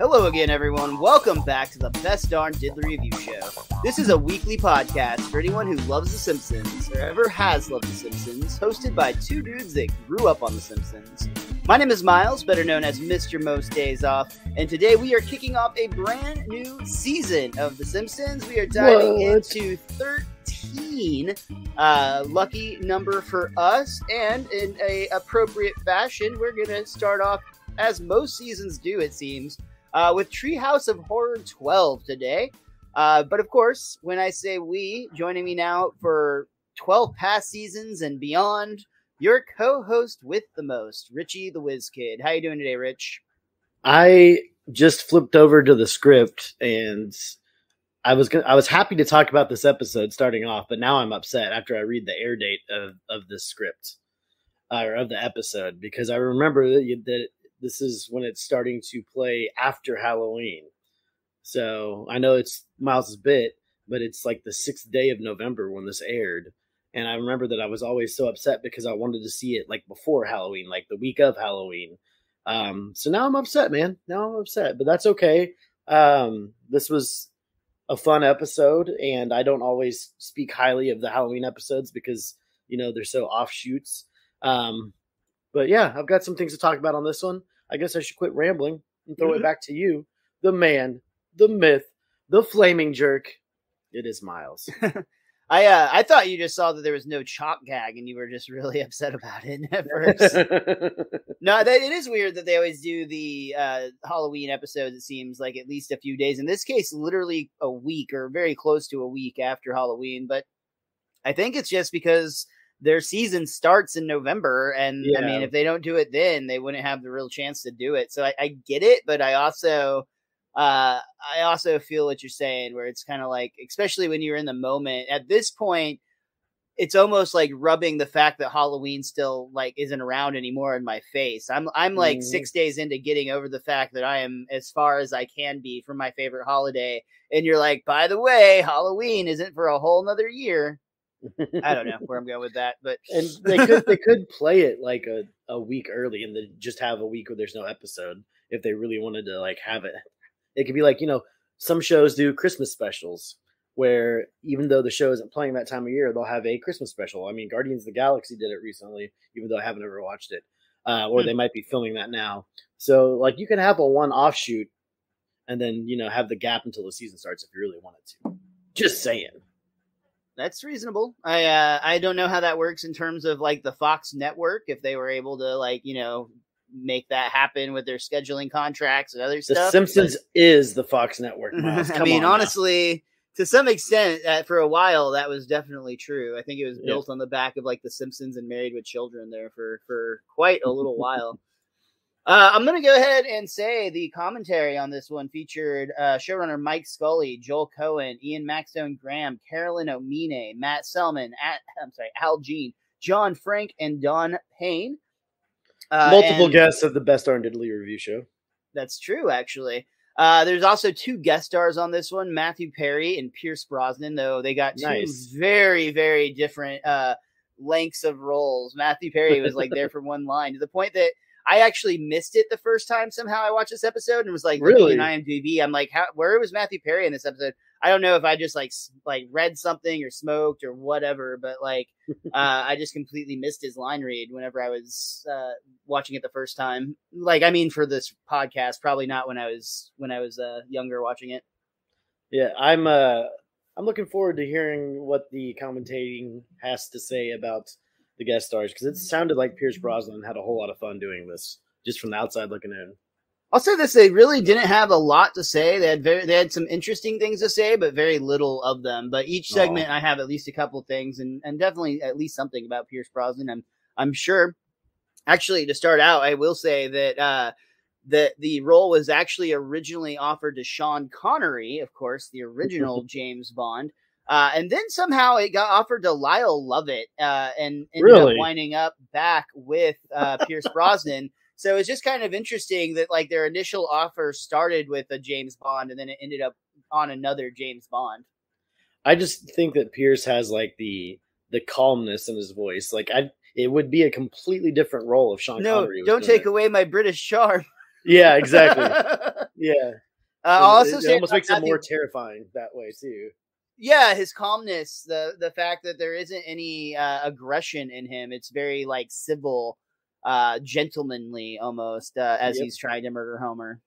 Hello again, everyone. Welcome back to the Best Darn Diddly Review Show. This is a weekly podcast for anyone who loves The Simpsons or ever has loved The Simpsons, hosted by two dudes that grew up on The Simpsons. My name is Miles, better known as Mr. Most Days Off, and today we are kicking off a brand new season of The Simpsons. We are diving What? into 13, uh, lucky number for us, and in a appropriate fashion, we're going to start off as most seasons do, it seems, uh, with Treehouse of Horror 12 today. Uh, but of course, when I say we, joining me now for 12 past seasons and beyond, your co-host with the most, Richie the Whiz Kid. How you doing today, Rich? I just flipped over to the script and I was gonna, I was happy to talk about this episode starting off, but now I'm upset after I read the air date of of this script uh, or of the episode because I remember that, you- that this is when it's starting to play after Halloween. So I know it's Miles's bit, but it's like the sixth day of November when this aired. And I remember that I was always so upset because I wanted to see it like before Halloween, like the week of Halloween. Um, so now I'm upset, man. Now I'm upset, but that's okay. Um, this was a fun episode, and I don't always speak highly of the Halloween episodes because you know they're so offshoots. Um, but yeah, I've got some things to talk about on this one. I guess I should quit rambling and throw it back to you, the man, the myth, the flaming jerk. It is Miles. I uh, I thought you just saw that there was no chalk gag and you were just really upset about it at first. No, that, it is weird that they always do the uh, Halloween episodes. It seems like at least a few days. In this case, literally a week or very close to a week after Halloween. But I think it's just because their season starts in November, and I mean, if they don't do it then, they wouldn't have the real chance to do it. So I, I get it, but I also. Uh, I also feel what you're saying, where it's kind of like, especially when you're in the moment. At this point, it's almost like rubbing the fact that Halloween still like isn't around anymore in my face. I'm I'm like Mhm. six days into getting over the fact that I am as far as I can be from my favorite holiday. And you're like, by the way, Halloween isn't for a whole nother year. I don't know where I'm going with that, but and they could they could play it like a, a week early and then just have a week where there's no episode if they really wanted to like have it. It could be like you know some shows do Christmas specials where even though the show isn't playing that time of year, they'll have a Christmas special. I mean, Guardians of the Galaxy did it recently, even though I haven't ever watched it, uh, or Hmm. they might be filming that now. So like you can have a one offshoot and then you know have the gap until the season starts if you really wanted to. Just saying. That's reasonable. I uh, I don't know how that works in terms of like the Fox network if they were able to like you know make that happen with their scheduling contracts and other The stuff. The Simpsons is the Fox network. I mean, on now. honestly, to some extent, uh, for a while, that was definitely true. I think it was Yeah. built on the back of like The Simpsons and Married with Children there for for quite a little while. Uh, I'm going to go ahead and say the commentary on this one featured uh, showrunner Mike Scully, Joel Cohen, Ian Maxtone-Graham, Carolyn Omine, Matt Selman, at, I'm sorry, Al Jean, John Frank, and Don Payne. Uh, multiple and- guests of the best darn diddly review show. that's true, actually. Uh, there's also two guest stars on this one, Matthew Perry and Pierce Brosnan, though they got two Nice. very, very different uh, lengths of roles. Matthew Perry was like there for one line to the point that I actually missed it the first time somehow I watched this episode and was like Really? in IMDb. I'm like, how, where was Matthew Perry in this episode? I don't know if I just like like read something or smoked or whatever, but like uh, I just completely missed his line read whenever I was uh, watching it the first time. Like, I mean, for this podcast, probably not when I was when I was uh, younger watching it. Yeah, I'm uh I'm looking forward to hearing what the commentating has to say about the guest stars because it sounded like Pierce Brosnan had a whole lot of fun doing this just from the outside looking in. I'll say this: they really didn't have a lot to say. They had very, they had some interesting things to say, but very little of them. But each segment, I have at least a couple things, and and definitely at least something about Pierce Brosnan. I'm I'm sure. Actually, to start out, I will say that uh, that the role was actually originally offered to Sean Connery, of course, the original James Bond. Uh, and then somehow it got offered to Lyle Lovett, uh, and ended Really? up winding up back with uh, Pierce Brosnan. So it's just kind of interesting that like their initial offer started with a James Bond, and then it ended up on another James Bond. I just think that Pierce has like the the calmness in his voice. Like I, it would be a completely different role if Sean no, Connery. Was don't take it. away my British charm. Yeah, exactly. yeah. Uh, also it, say almost makes it more terrifying that way too. Yeah his calmness the the fact that there isn't any uh, aggression in him it's very like civil uh gentlemanly almost uh, as Yep. he's trying to murder homer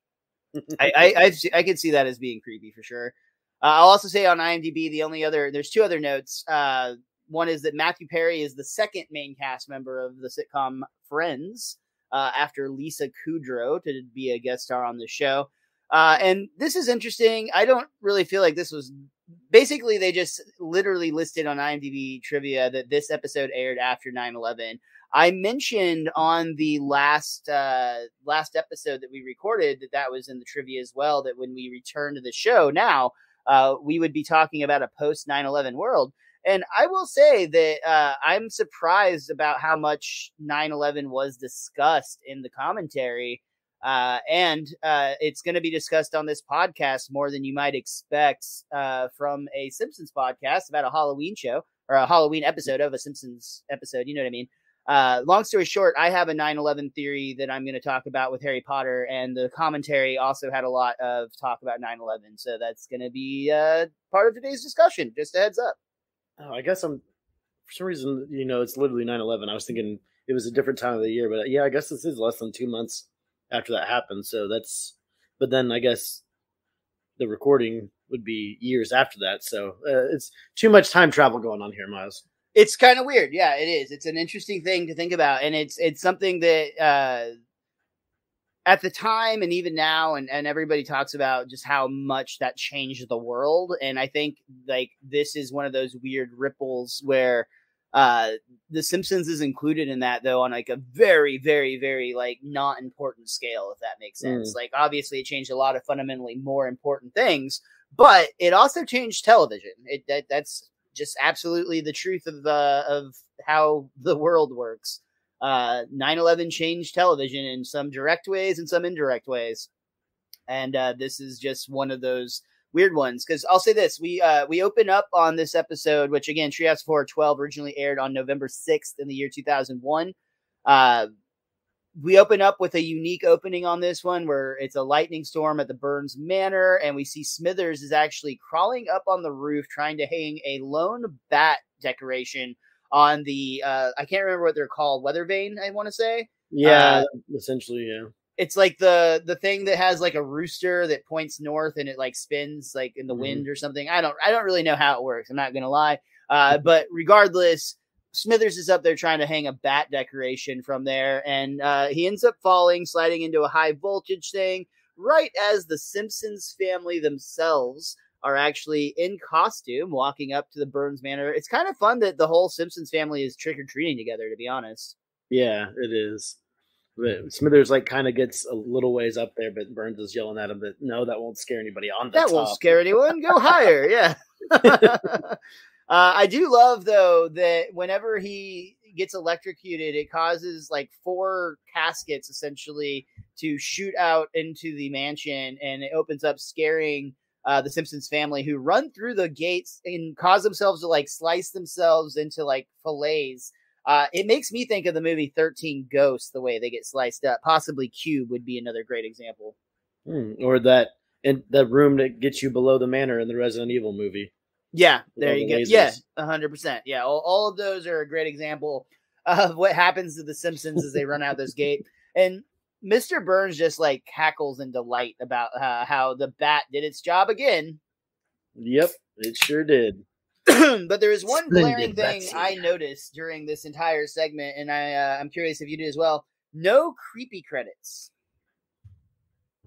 i i I've, i could see that as being creepy for sure uh, i'll also say on imdb the only other there's two other notes uh one is that matthew perry is the second main cast member of the sitcom friends uh, after lisa kudrow to be a guest star on the show uh, and this is interesting. I don't really feel like this was basically they just literally listed on IMDb trivia that this episode aired after 9/11. I mentioned on the last uh last episode that we recorded that that was in the trivia as well that when we return to the show now uh we would be talking about a post 9/11 world. And I will say that uh, I'm surprised about how much 9/11 was discussed in the commentary uh, and uh, it's going to be discussed on this podcast more than you might expect uh, from a Simpsons podcast about a Halloween show or a Halloween episode of a Simpsons episode. You know what I mean? Uh, long story short, I have a 9 11 theory that I'm going to talk about with Harry Potter, and the commentary also had a lot of talk about 9 11. So that's going to be uh, part of today's discussion. Just a heads up. Oh, I guess I'm for some reason, you know, it's literally 9/11. I was thinking it was a different time of the year, but yeah, I guess this is less than two months after that happened. So that's, but then I guess the recording would be years after that. So uh, it's too much time travel going on here, Miles. It's kind of weird. Yeah, it is. It's an interesting thing to think about, and it's it's something that uh, at the time and even now, and and everybody talks about just how much that changed the world. And I think like this is one of those weird ripples where uh the simpsons is included in that though on like a very very very like not important scale if that makes sense. Like obviously it changed a lot of fundamentally more important things but it also changed television. It that, that's just absolutely the truth of the of how the world works. Uh 9-11 changed television in some direct ways and some indirect ways. And uh this is just one of those weird ones because I'll say this: we uh we open up on this episode, which again, Treehouse Four Twelve originally aired on November sixth in the year two thousand one. Uh, we open up with a unique opening on this one where it's a lightning storm at the Burns Manor, and we see Smithers is actually crawling up on the roof trying to hang a lone bat decoration on the uh I can't remember what they're called, weather vane, I want to say Yeah, essentially, yeah. It's like the the thing that has like a rooster that points north and it like spins like in the Mhm. wind or something. I don't I don't really know how it works. I'm not gonna lie. Uh, but regardless, Smithers is up there trying to hang a bat decoration from there, and uh, he ends up falling, sliding into a high voltage thing. Right as the Simpsons family themselves are actually in costume, walking up to the Burns Manor. It's kind of fun that the whole Simpsons family is trick or treating together. To be honest. Yeah, it is. But Smithers like kind of gets a little ways up there, but Burns is yelling at him that no, that won't scare anybody on the that top. won't scare anyone. Go higher. Yeah. uh, I do love though that whenever he gets electrocuted, it causes like four caskets essentially to shoot out into the mansion, and it opens up, scaring uh, the Simpsons family, who run through the gates and cause themselves to like slice themselves into like fillets. Uh, it makes me think of the movie Thirteen Ghosts, the way they get sliced up. Possibly Cube would be another great example. Hmm, or that in that room that gets you below the manor in the Resident Evil movie. Yeah, there you the go. Yeah, lasers. a hundred percent. Yeah, all, all of those are a great example of what happens to the Simpsons as they run out this gate. And Mr. Burns just like cackles in delight about uh, how the bat did its job again. Yep, it sure did. but there is one glaring thing. I noticed during this entire segment, and I uh, I'm curious if you did as well. No creepy credits.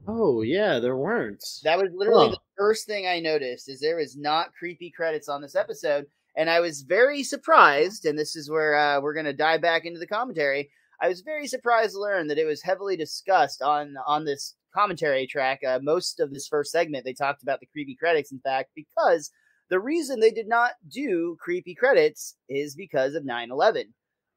Oh yeah, there weren't. That was literally Huh. the first thing I noticed is there is not creepy credits on this episode, and I was very surprised. And this is where uh, we're going to dive back into the commentary. I was very surprised to learn that it was heavily discussed on on this commentary track. Uh, most of this first segment, they talked about the creepy credits. In fact, because the reason they did not do creepy credits is because of 9-11.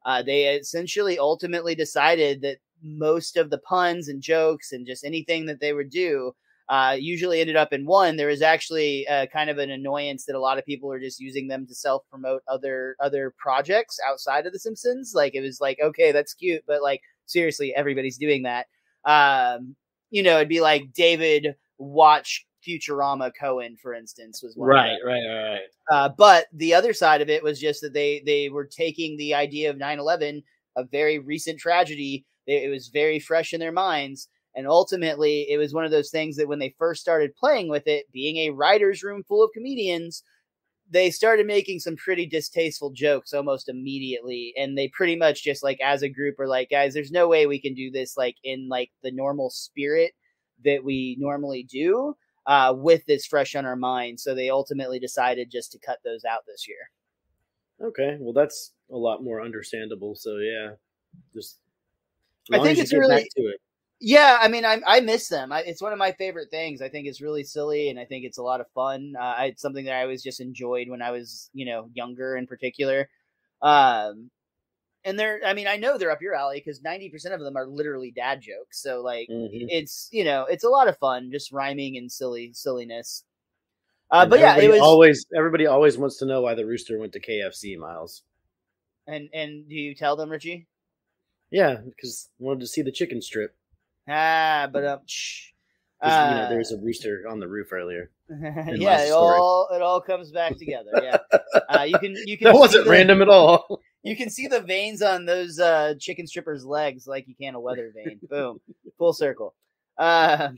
Uh, they essentially ultimately decided that most of the puns and jokes and just anything that they would do uh, usually ended up in one. There was actually uh, kind of an annoyance that a lot of people are just using them to self promote other other projects outside of The Simpsons. Like it was like, okay, that's cute, but like seriously, everybody's doing that. Um, you know, it'd be like David watch Futurama Cohen, for instance, was one. Right, right, right, right. Uh, but the other side of it was just that they they were taking the idea of 9-11, a very recent tragedy. They, it was very fresh in their minds. And ultimately, it was one of those things that when they first started playing with it, being a writer's room full of comedians, they started making some pretty distasteful jokes almost immediately. And they pretty much just like as a group are like, guys, there's no way we can do this like in like the normal spirit that we normally do uh, with this fresh on our mind. So they ultimately decided just to cut those out this year. Okay, well that's a lot more understandable. So yeah, just I think it's really- to it. Yeah, I mean, I I miss them. I, it's one of my favorite things. I think it's really silly, and I think it's a lot of fun. Uh, I, it's something that I always just enjoyed when I was, you know, younger in particular. Um, and they're, I mean, I know they're up your alley because ninety percent of them are literally dad jokes. So like, Mhm. it's you know, it's a lot of fun, just rhyming and silly silliness. Uh, but yeah, it was. always everybody always wants to know why the rooster went to KFC. Miles, and and do you tell them, Richie? yeah, because wanted to see the chicken strip. Ah, but um, shh. 'Cause, you know, Uh, there was a rooster on the roof earlier. yeah, it all it all comes back together. Yeah, uh, you can you can That wasn't the- random at all. You can see the veins on those uh, chicken strippers' legs like you can a weather vane. Boom, full circle. Uh,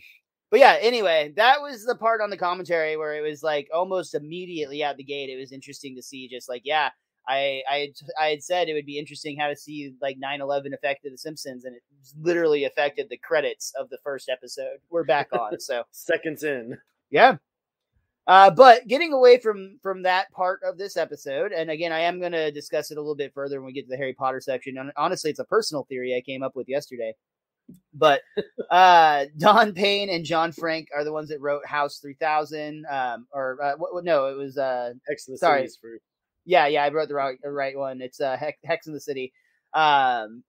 but yeah, anyway, that was the part on the commentary where it was like almost immediately out the gate. It was interesting to see, just like yeah. I I had, I had said it would be interesting how to see like 9/11 affected The Simpsons, and it literally affected the credits of the first episode. We're back on, so Seconds in. yeah. Uh, but getting away from from that part of this episode, and again, I am going to discuss it a little bit further when we get to the Harry Potter section. And honestly, it's a personal theory I came up with yesterday. But uh, Don Payne and John Frank are the ones that wrote House Three Thousand. Um, or uh, what, no, it was uh, Hex of the Sorry. Yeah, yeah, I wrote the right, the right one. It's uh, Hex, Hex in the City. Um,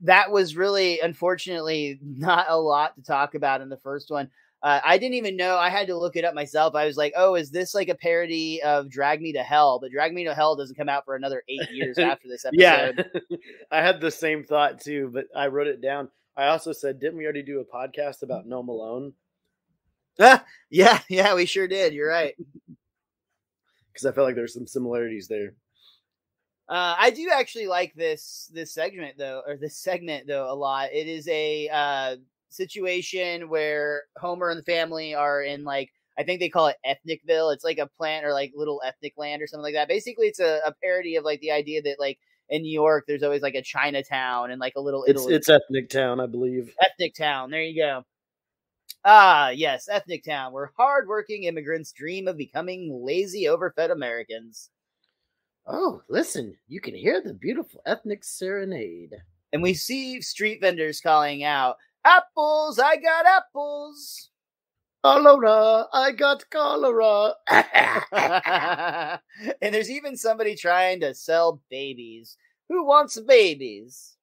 that was really, unfortunately, not a lot to talk about in the first one. Uh, I didn't even know. I had to look it up myself. I was like, "Oh, is this like a parody of Drag Me to Hell?" But Drag Me to Hell doesn't come out for another eight years after this episode. Yeah, I had the same thought too, but I wrote it down. I also said, didn't we already do a podcast about No Malone? yeah, yeah, we sure did. You're right. Because I felt like there's some similarities there. Uh, I do actually like this this segment though, or this segment though a lot. It is a uh, situation where Homer and the family are in like I think they call it Ethnicville. It's like a plant or like little ethnic land or something like that. Basically, it's a, a parody of like the idea that like in New York there's always like a Chinatown and like a little It's Italy it's ethnic town, I believe. ethnic town. There you go. Ah, yes, ethnic town, where hardworking immigrants dream of becoming lazy, overfed Americans. Oh, listen, you can hear the beautiful ethnic serenade. and we see street vendors calling out, "Apples! I got apples!" Cholera, I got cholera. and there's even somebody trying to sell babies. Who wants babies?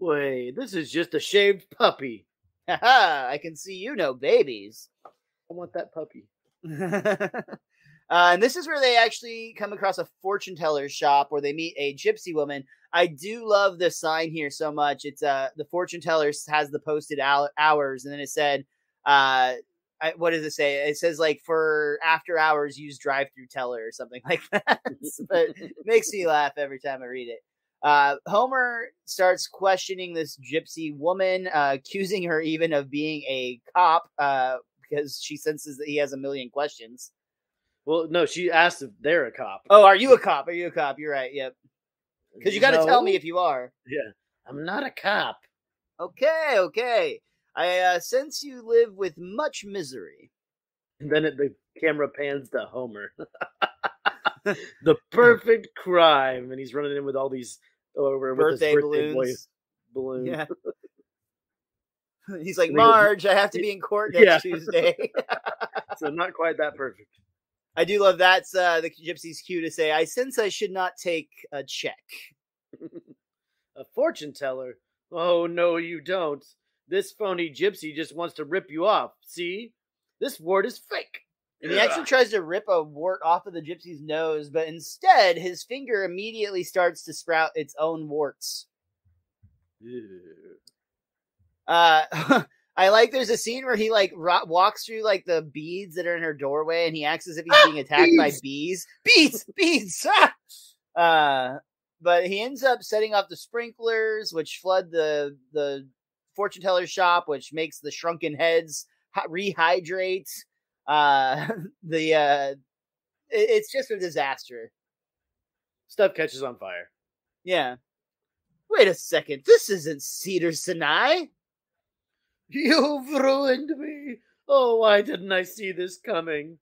Wait, this is just a shaved puppy. Haha, I can see you know babies. I want that puppy. uh, and this is where they actually come across a fortune teller's shop where they meet a gypsy woman. I do love the sign here so much. It's uh the fortune teller has the posted hours, and then it said, uh, I, what does it say? It says like for after hours, use drive through teller or something like that. but it makes me laugh every time I read it. Uh, Homer starts questioning this gypsy woman, uh, accusing her even of being a cop uh, because she senses that he has a million questions. Well, no, she asked if they're a cop. Oh, are you a cop? Are you a cop? You're right. Yep. Because you got to tell me if you are. Yeah, I'm not a cop. Okay, okay. I uh, sense you live with much misery. And then it, the camera pans to Homer. the perfect crime, and he's running in with all these over with his Birthday birthday balloons. balloon. Yeah. He's like, And he goes, Marge, I have to be in court next Yeah. Tuesday. so not quite that perfect. I do love that's uh, the gypsy's cue to say, I sense I should not take a check. A fortune teller? Oh no, you don't. This phony gypsy just wants to rip you off. See, this wart is fake. And he actually tries to rip a wart off of the gypsy's nose, but instead his finger immediately starts to sprout its own warts. Ew. Uh, I like there's a scene where he like ro- walks through like the beads that are in her doorway, and he acts as if he's being attacked by bees. Bees, bees. Ah! Uh, but he ends up setting off the sprinklers, which flood the the fortune teller shop, which makes the shrunken heads rehydrate. Uh, the uh, it- it's just a disaster. Stuff catches on fire. Yeah. Wait a second. This isn't Cedar Sinai. You've ruined me. Oh, why didn't I see this coming?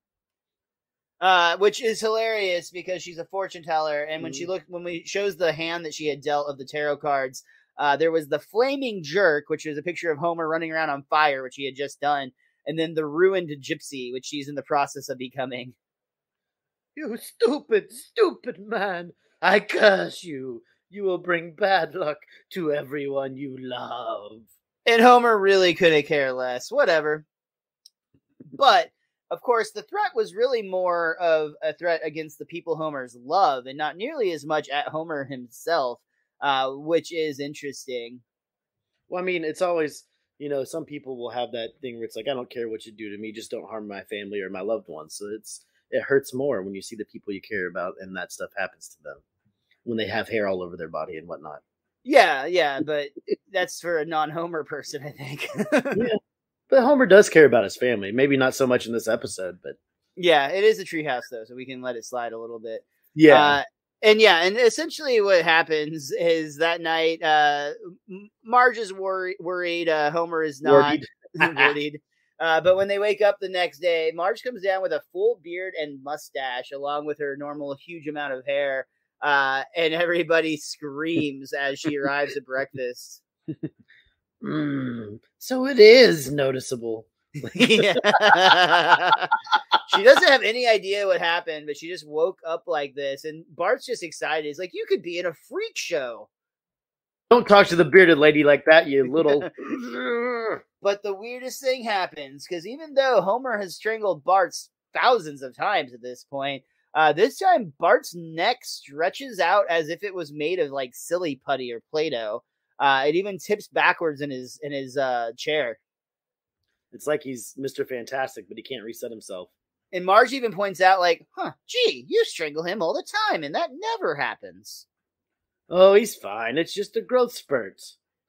Uh, which is hilarious because she's a fortune teller, and when she Mhm. looked, when we shows the hand that she had dealt of the tarot cards, uh, there was the flaming jerk, which was a picture of Homer running around on fire, which he had just done, and then the ruined gypsy, which she's in the process of becoming. You stupid, stupid man. I curse you. You will bring bad luck to everyone you love. And Homer really couldn't care less. Whatever. But of course, the threat was really more of a threat against the people Homer's love, and not nearly as much at Homer himself, uh, which is interesting. Well, I mean, it's always, you know, some people will have that thing where it's like, I don't care what you do to me, just don't harm my family or my loved ones. So it's it hurts more when you see the people you care about and that stuff happens to them when they have hair all over their body and whatnot. Yeah, yeah, but that's for a non-Homer person, I think. yeah. But Homer does care about his family. Maybe not so much in this episode, but yeah, it is a treehouse though, so we can let it slide a little bit. yeah. Uh, and yeah, and essentially what happens is that night, uh, Marge is worried. Worried. Uh, Homer is not Worried. worried. Uh, but when they wake up the next day, Marge comes down with a full beard and mustache, along with her normal huge amount of hair. Uh, and everybody screams as she arrives at breakfast. Mm, so it is noticeable. Yeah. she doesn't have any idea what happened, but she just woke up like this. And Bart's just excited. He's like, You could be in a freak show. Don't talk to the bearded lady like that, you little. But the weirdest thing happens because even though Homer has strangled Bart's thousands of times at this point, uh, this time Bart's neck stretches out as if it was made of like silly putty or Play-Doh. Uh, it even tips backwards in his in his uh, chair. it's like he's Mr. Fantastic, but he can't reset himself. And Marge even points out, like, "Huh, gee, you strangle him all the time, and that never happens." Oh, he's fine. It's just a growth spurt.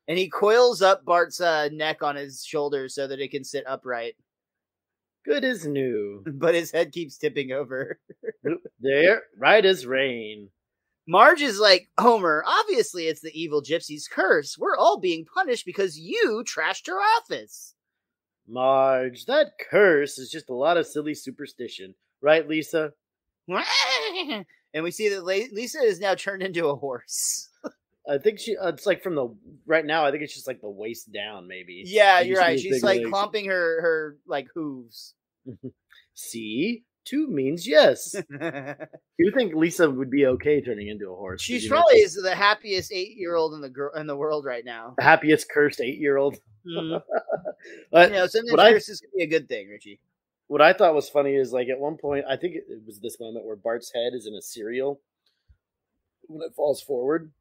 And he coils up Bart's uh, neck on his shoulder so that it can sit upright, Good as new. but his head keeps tipping over. There, right as rain. Marge is like, Homer, obviously it's the evil gypsy's curse. We're all being punished because you trashed her office. Marge, that curse is just a lot of silly superstition. Right, Lisa? and we see that Lisa is now turned into a horse. I think she, uh, it's like from the, right now, I think it's just like the waist down, maybe. Yeah, you you're right. She's like legs. clumping her, her like hooves. See? Two means yes. Do you think Lisa would be okay turning into a horse? She's probably is the happiest eight year old in the girl in the world right now. the happiest cursed eight year old. Mhm. But you know, sometimes what I- curses can be a good thing, Richie. what I thought was funny is like at one point, I think it it was this moment where Bart's head is in a cereal when it falls forward,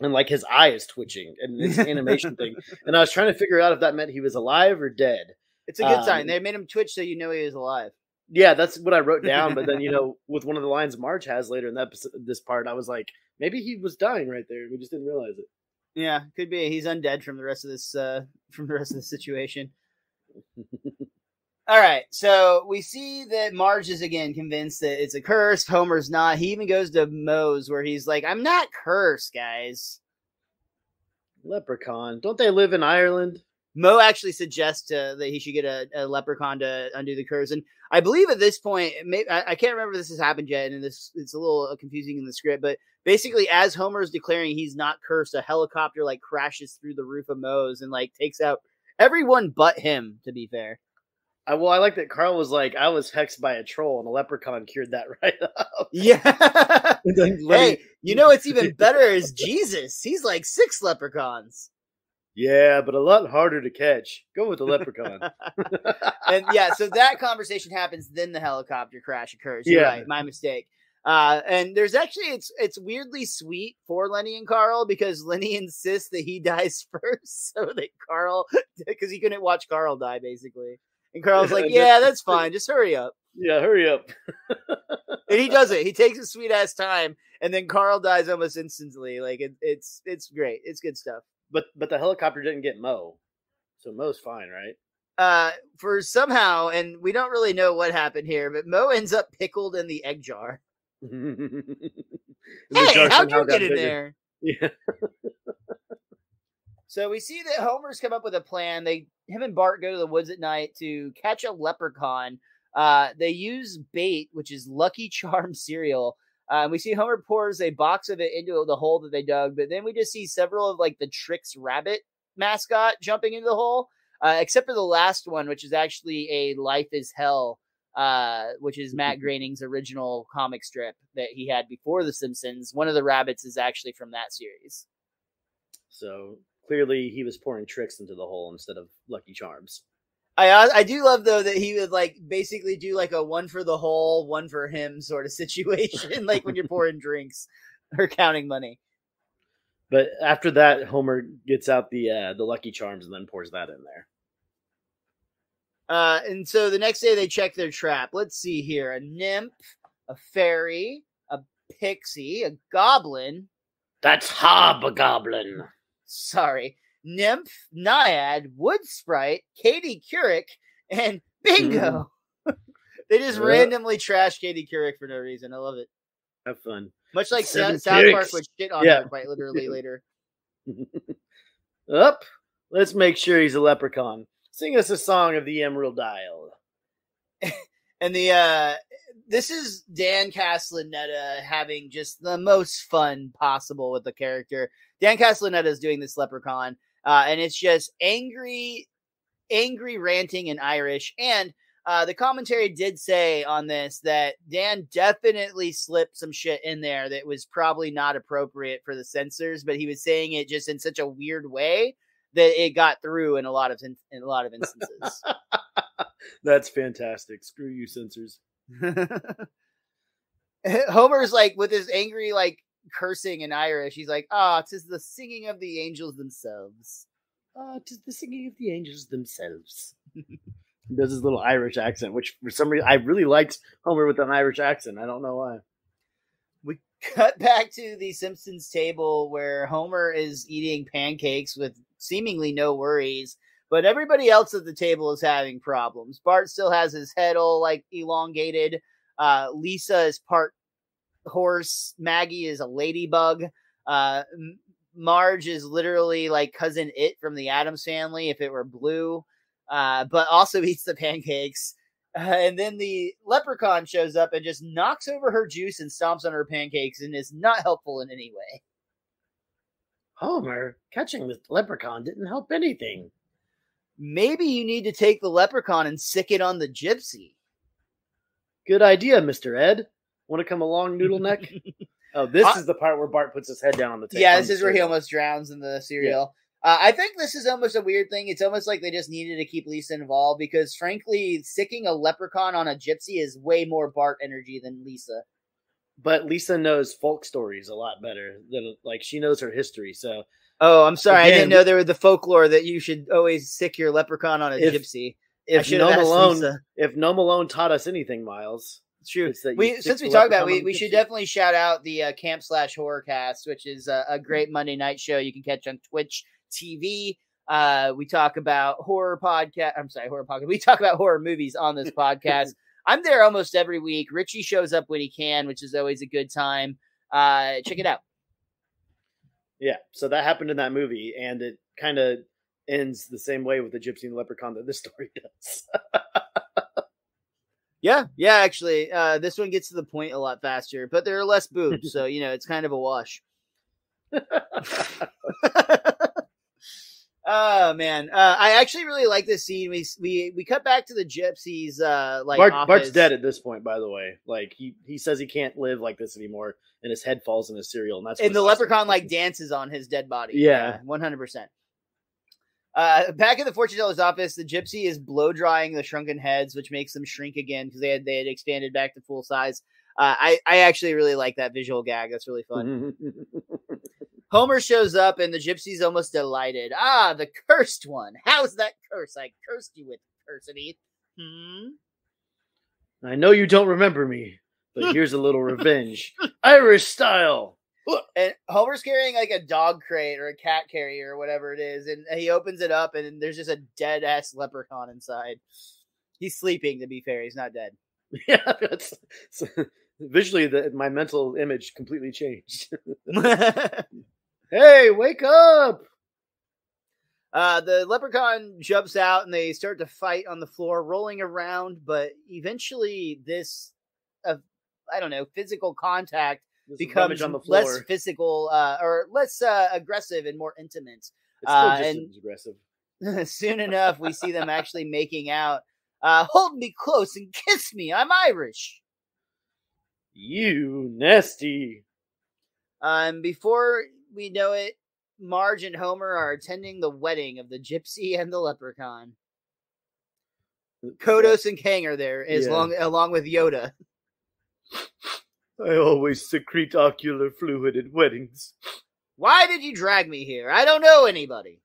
and like his eye is twitching, and it's an animation thing. And I was trying to figure out if that meant he was alive or dead. It's a good Um, sign. They made him twitch so you know he was alive. Yeah, that's what I wrote down. But then you know, with one of the lines Marge has later in that this part, I was like, maybe he was dying right there. We just didn't realize it. Yeah, could be. He's undead from the rest of this uh from the rest of the situation. All right, so we see that Marge is again convinced that it's a curse. Homer's not. He even goes to Moe's where he's like, "I'm not cursed, guys." Leprechaun, don't they live in Ireland? Moe actually suggests uh, that he should get a, a leprechaun to undo the curse, and I believe at this point, may, I, I can't remember if this has happened yet, and this it's a little confusing in the script. But basically, as Homer is declaring he's not cursed, a helicopter like crashes through the roof of Moe's and like takes out everyone but him. To be fair, I, well, I like that Carl was like, I was hexed by a troll, and a leprechaun cured that right up. yeah. Hey, you know what's even better is Jesus. He's like six leprechauns. yeah, but a lot harder to catch. Go with the leprechaun. and yeah, so that conversation happens, then the helicopter crash occurs. You're Yeah. right, my mistake. Uh, and there's actually it's it's weirdly sweet for Lenny and Carl because Lenny insists that he dies first, so that Carl because he couldn't watch Carl die basically, and Carl's like, "Yeah, that's fine, just hurry up." Yeah, hurry up. and he does it. He takes a sweet ass time, and then Carl dies almost instantly. Like it, it's it's great. It's good stuff. But but the helicopter didn't get Moe, so Moe's fine, right? Uh, for somehow, and we don't really know what happened here, but Moe ends up pickled in the egg jar. hey, how'd you get in there? Yeah. so we see that Homer's come up with a plan. They him and Bart go to the woods at night to catch a leprechaun. Uh, they use bait, which is Lucky Charm cereal. Uh, we see Homer pours a box of it into the hole that they dug, but then we just see several of like the Tricks rabbit mascot jumping into the hole, uh, except for the last one, which is actually a Life is Hell uh, which is Matt mm-hmm. Groening's original comic strip that he had before The Simpsons. One of the rabbits is actually from that series. So clearly, he was pouring tricks into the hole instead of Lucky Charms. I uh, I do love though that he would like basically do like a one for the hole, one for him sort of situation, like when you're pouring drinks or counting money. But after that, Homer gets out the uh, the Lucky Charms and then pours that in there. Uh, and so the next day they check their trap. Let's see here: a nymph, a fairy, a pixie, a goblin. That's hobgoblin. Sorry, nymph, naiad, wood sprite, Katie Couric, and bingo. Mm. they just yeah. randomly trash Katie Couric for no reason. I love it. Have fun. Much like South, South Park would shit on yeah. her quite literally later. Up. Let's make sure he's a leprechaun. Sing us a song of the Emerald Isle. and the uh this is Dan Castellaneta having just the most fun possible with the character. Dan Castellaneta is doing this leprechaun, uh, and it's just angry, angry ranting in Irish. And uh, the commentary did say on this that Dan definitely slipped some shit in there that was probably not appropriate for the censors, but he was saying it just in such a weird way that it got through in a lot of in, in a lot of instances. That's fantastic. Screw you, censors. Homer's like with his angry like cursing in Irish. He's like, "Ah, oh, tis the singing of the angels themselves." Ah, oh, tis the singing of the angels themselves. he does his little Irish accent, which for some reason I really liked Homer with an Irish accent. I don't know why. We cut back to the Simpsons table where Homer is eating pancakes with seemingly no worries. But everybody else at the table is having problems. Bart still has his head all like elongated. Uh, Lisa is part horse. Maggie is a ladybug. Uh, Marge is literally like cousin It from the Addams family if it were blue, uh, but also eats the pancakes. Uh, and then the leprechaun shows up and just knocks over her juice and stomps on her pancakes and is not helpful in any way. Homer, catching the leprechaun didn't help anything. Maybe you need to take the leprechaun and sick it on the gypsy. Good idea, Mr. Ed. Want to come along, Noodle Neck? oh, this uh, is the part where Bart puts his head down on the table. Yeah, this is where he almost drowns in the cereal. Yeah. Uh, I think this is almost a weird thing. It's almost like they just needed to keep Lisa involved because, frankly, sicking a leprechaun on a gypsy is way more Bart energy than Lisa but Lisa knows folk stories a lot better than like she knows her history. So, oh, I'm sorry, again, I didn't know there was the folklore that you should always sick your leprechaun on a if, gypsy. If No Malone, if No Malone taught us anything, Miles, it's true. It's we since we talked about, we, we should definitely shout out the uh, Camp Slash Horror Cast, which is a, a great Monday night show you can catch on Twitch TV. Uh, we talk about horror podcast. I'm sorry, horror podcast. We talk about horror movies on this podcast. I'm there almost every week. Richie shows up when he can, which is always a good time. Uh, check it out. Yeah, so that happened in that movie, and it kind of ends the same way with the Gypsy and the Leprechaun that this story does. yeah, yeah, actually, uh, this one gets to the point a lot faster, but there are less boobs, so you know it's kind of a wash. Oh man, uh, I actually really like this scene. We we we cut back to the gypsies. Uh, like Bart, Bart's dead at this point, by the way. Like he he says he can't live like this anymore, and his head falls in his cereal, and that's and the leprechaun like dances on his dead body. Yeah, one hundred percent. Uh, back at the fortune teller's office, the gypsy is blow drying the shrunken heads, which makes them shrink again because they had they had expanded back to full size. Uh, I I actually really like that visual gag. That's really fun. Homer shows up and the gypsy's almost delighted. Ah, the cursed one. How's that curse? I cursed you with cursity. Hmm. I know you don't remember me, but here's a little revenge, Irish style. And Homer's carrying like a dog crate or a cat carrier or whatever it is, and he opens it up and there's just a dead ass leprechaun inside. He's sleeping. To be fair, he's not dead. Yeah, that's so, visually the, my mental image completely changed. hey, wake up! Uh, the leprechaun jumps out and they start to fight on the floor, rolling around. But eventually, this, uh, I don't know, physical contact becomes on the floor. less physical uh, or less uh, aggressive and more intimate. uh, just and- aggressive. Soon enough, we see them actually making out. Uh, hold me close and kiss me. I'm Irish. You nasty. Um, before we know it, Marge and Homer are attending the wedding of the gypsy and the leprechaun. Kodos and Kang are there, as Yeah. long along with Yoda. I always secrete ocular fluid at weddings. Why did you drag me here? I don't know anybody.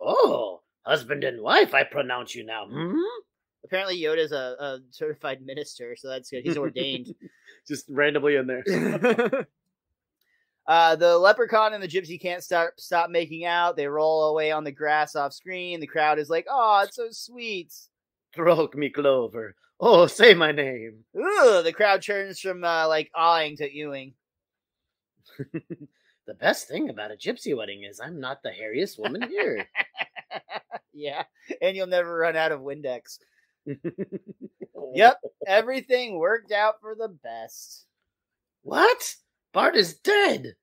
Oh, husband and wife, I pronounce you now. Hmm? Apparently, Yoda's a, a certified minister, so that's good. He's ordained. Just randomly in there. uh, the leprechaun and the gypsy can't stop stop making out. They roll away on the grass off screen. The crowd is like, "Oh, it's so sweet." Stroke me, Clover. Oh, say my name. Ooh, the crowd turns from uh, like awing to Ewing. The best thing about a gypsy wedding is I'm not the hairiest woman here. yeah, and you'll never run out of Windex. Yep, everything worked out for the best. What? Bart is dead.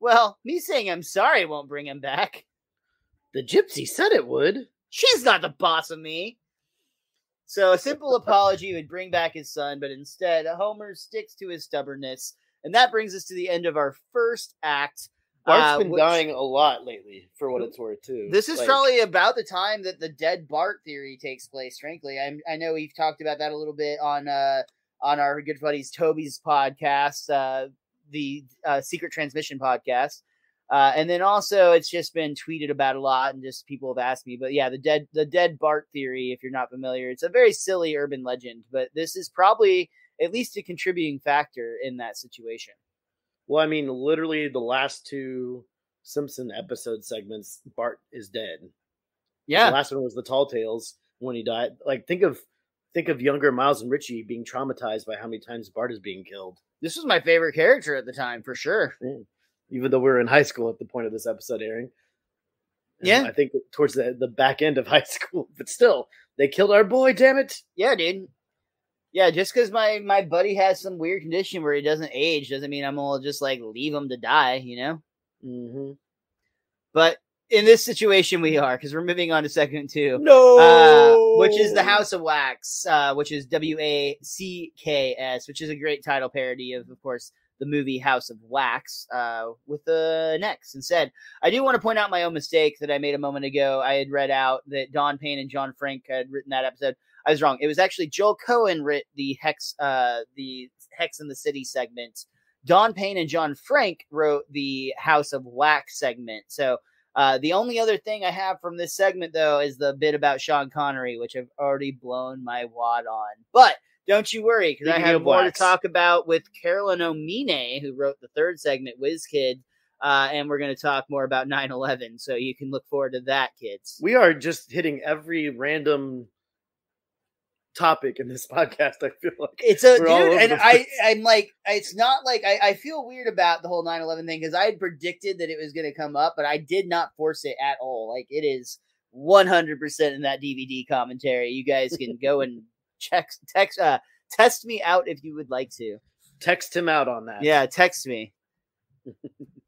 Well, me saying I'm sorry won't bring him back. The gypsy said it would. She's not the boss of me. So a simple apology would bring back his son, but instead Homer sticks to his stubbornness, and that brings us to the end of our first act. Bart's uh, been which- dying a lot lately, for what it's worth, too. This is Like, probably about the time that the dead Bart theory takes place. Frankly, I'm, I know we've talked about that a little bit on uh, on our good buddies Toby's podcast, uh, the uh, Secret Transmission podcast, uh, and then also it's just been tweeted about a lot, and just people have asked me. But yeah, the dead the dead Bart theory. If you're not familiar, it's a very silly urban legend, but this is probably at least a contributing factor in that situation. Well, I mean, literally the last two Simpson episode segments, Bart is dead. Yeah, the last one was the Tall Tales when he died. Like, think of think of younger Miles and Richie being traumatized by how many times Bart is being killed. This was my favorite character at the time for sure. Even though we were in high school at the point of this episode airing. And Yeah. I think towards the the back end of high school, but still, they killed our boy. Damn it! Yeah, dude. Yeah, just because my my buddy has some weird condition where he doesn't age doesn't mean I'm gonna just like leave him to die, you know. Mm-hmm. But in this situation, we are because we're moving on to segment two, No, uh, which is the House of Wax, uh, which is W A C K S, which is a great title parody of, of course, the movie House of Wax uh, with the X instead. I do want to point out my own mistake that I made a moment ago. I had read out that Don Payne and John Frank had written that episode. I was wrong. It was actually Joel Cohen writ the Hex, uh, the Hex in the City segment. Don Payne and John Frank wrote the House of Wax segment. So uh, the only other thing I have from this segment, though, is the bit about Sean Connery, which I've already blown my wad on. But don't you worry, because I have more to talk about with Carolyn Omine, who wrote the third segment, Whiz Kid. Uh, and we're going to talk more about 9 11. So you can look forward to that, kids. we are just hitting every random topic in this podcast. I feel like It's a dude, and I. I'm like, it's not like I, I feel weird about the whole 9/11 thing because I had predicted that it was going to come up, but I did not force it at all. Like it is 100 percent in that DVD commentary. You guys can go and check, text, uh, test me out if you would like to. text him out on that. Yeah, text me.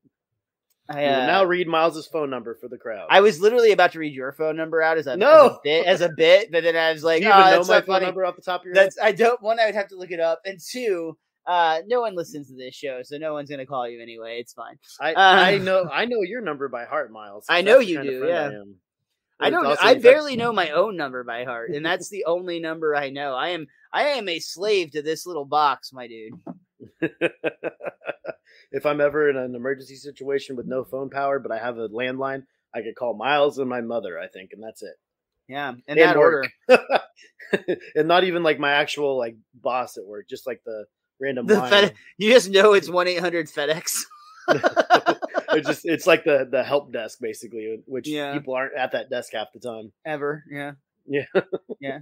I, uh, now read Miles's phone number for the crowd. I was literally about to read your phone number out as a, No! as a bit, as a bit, but then I was like, Do you oh, even know my phone funny. number off the top of your head? That's I don't one I would have to look it up, and two, uh, no one listens to this show, so no one's gonna call you anyway. It's fine. I, uh, I know I know your number by heart, Miles. I know you do, yeah. I. I don't. Know, I barely know my own number by heart, and that's the only number I know. I am. I am a slave to this little box, my dude. if I'm ever in an emergency situation with no phone power, but I have a landline, I could call Miles and my mother. I think, and that's it. Yeah, in and that order, and not even like my actual like boss at work, just like the random. The Fed- you just know it's one eight hundred FedEx. it's just it's like the the help desk basically, which yeah. people aren't at that desk half the time ever. Yeah, yeah, yeah.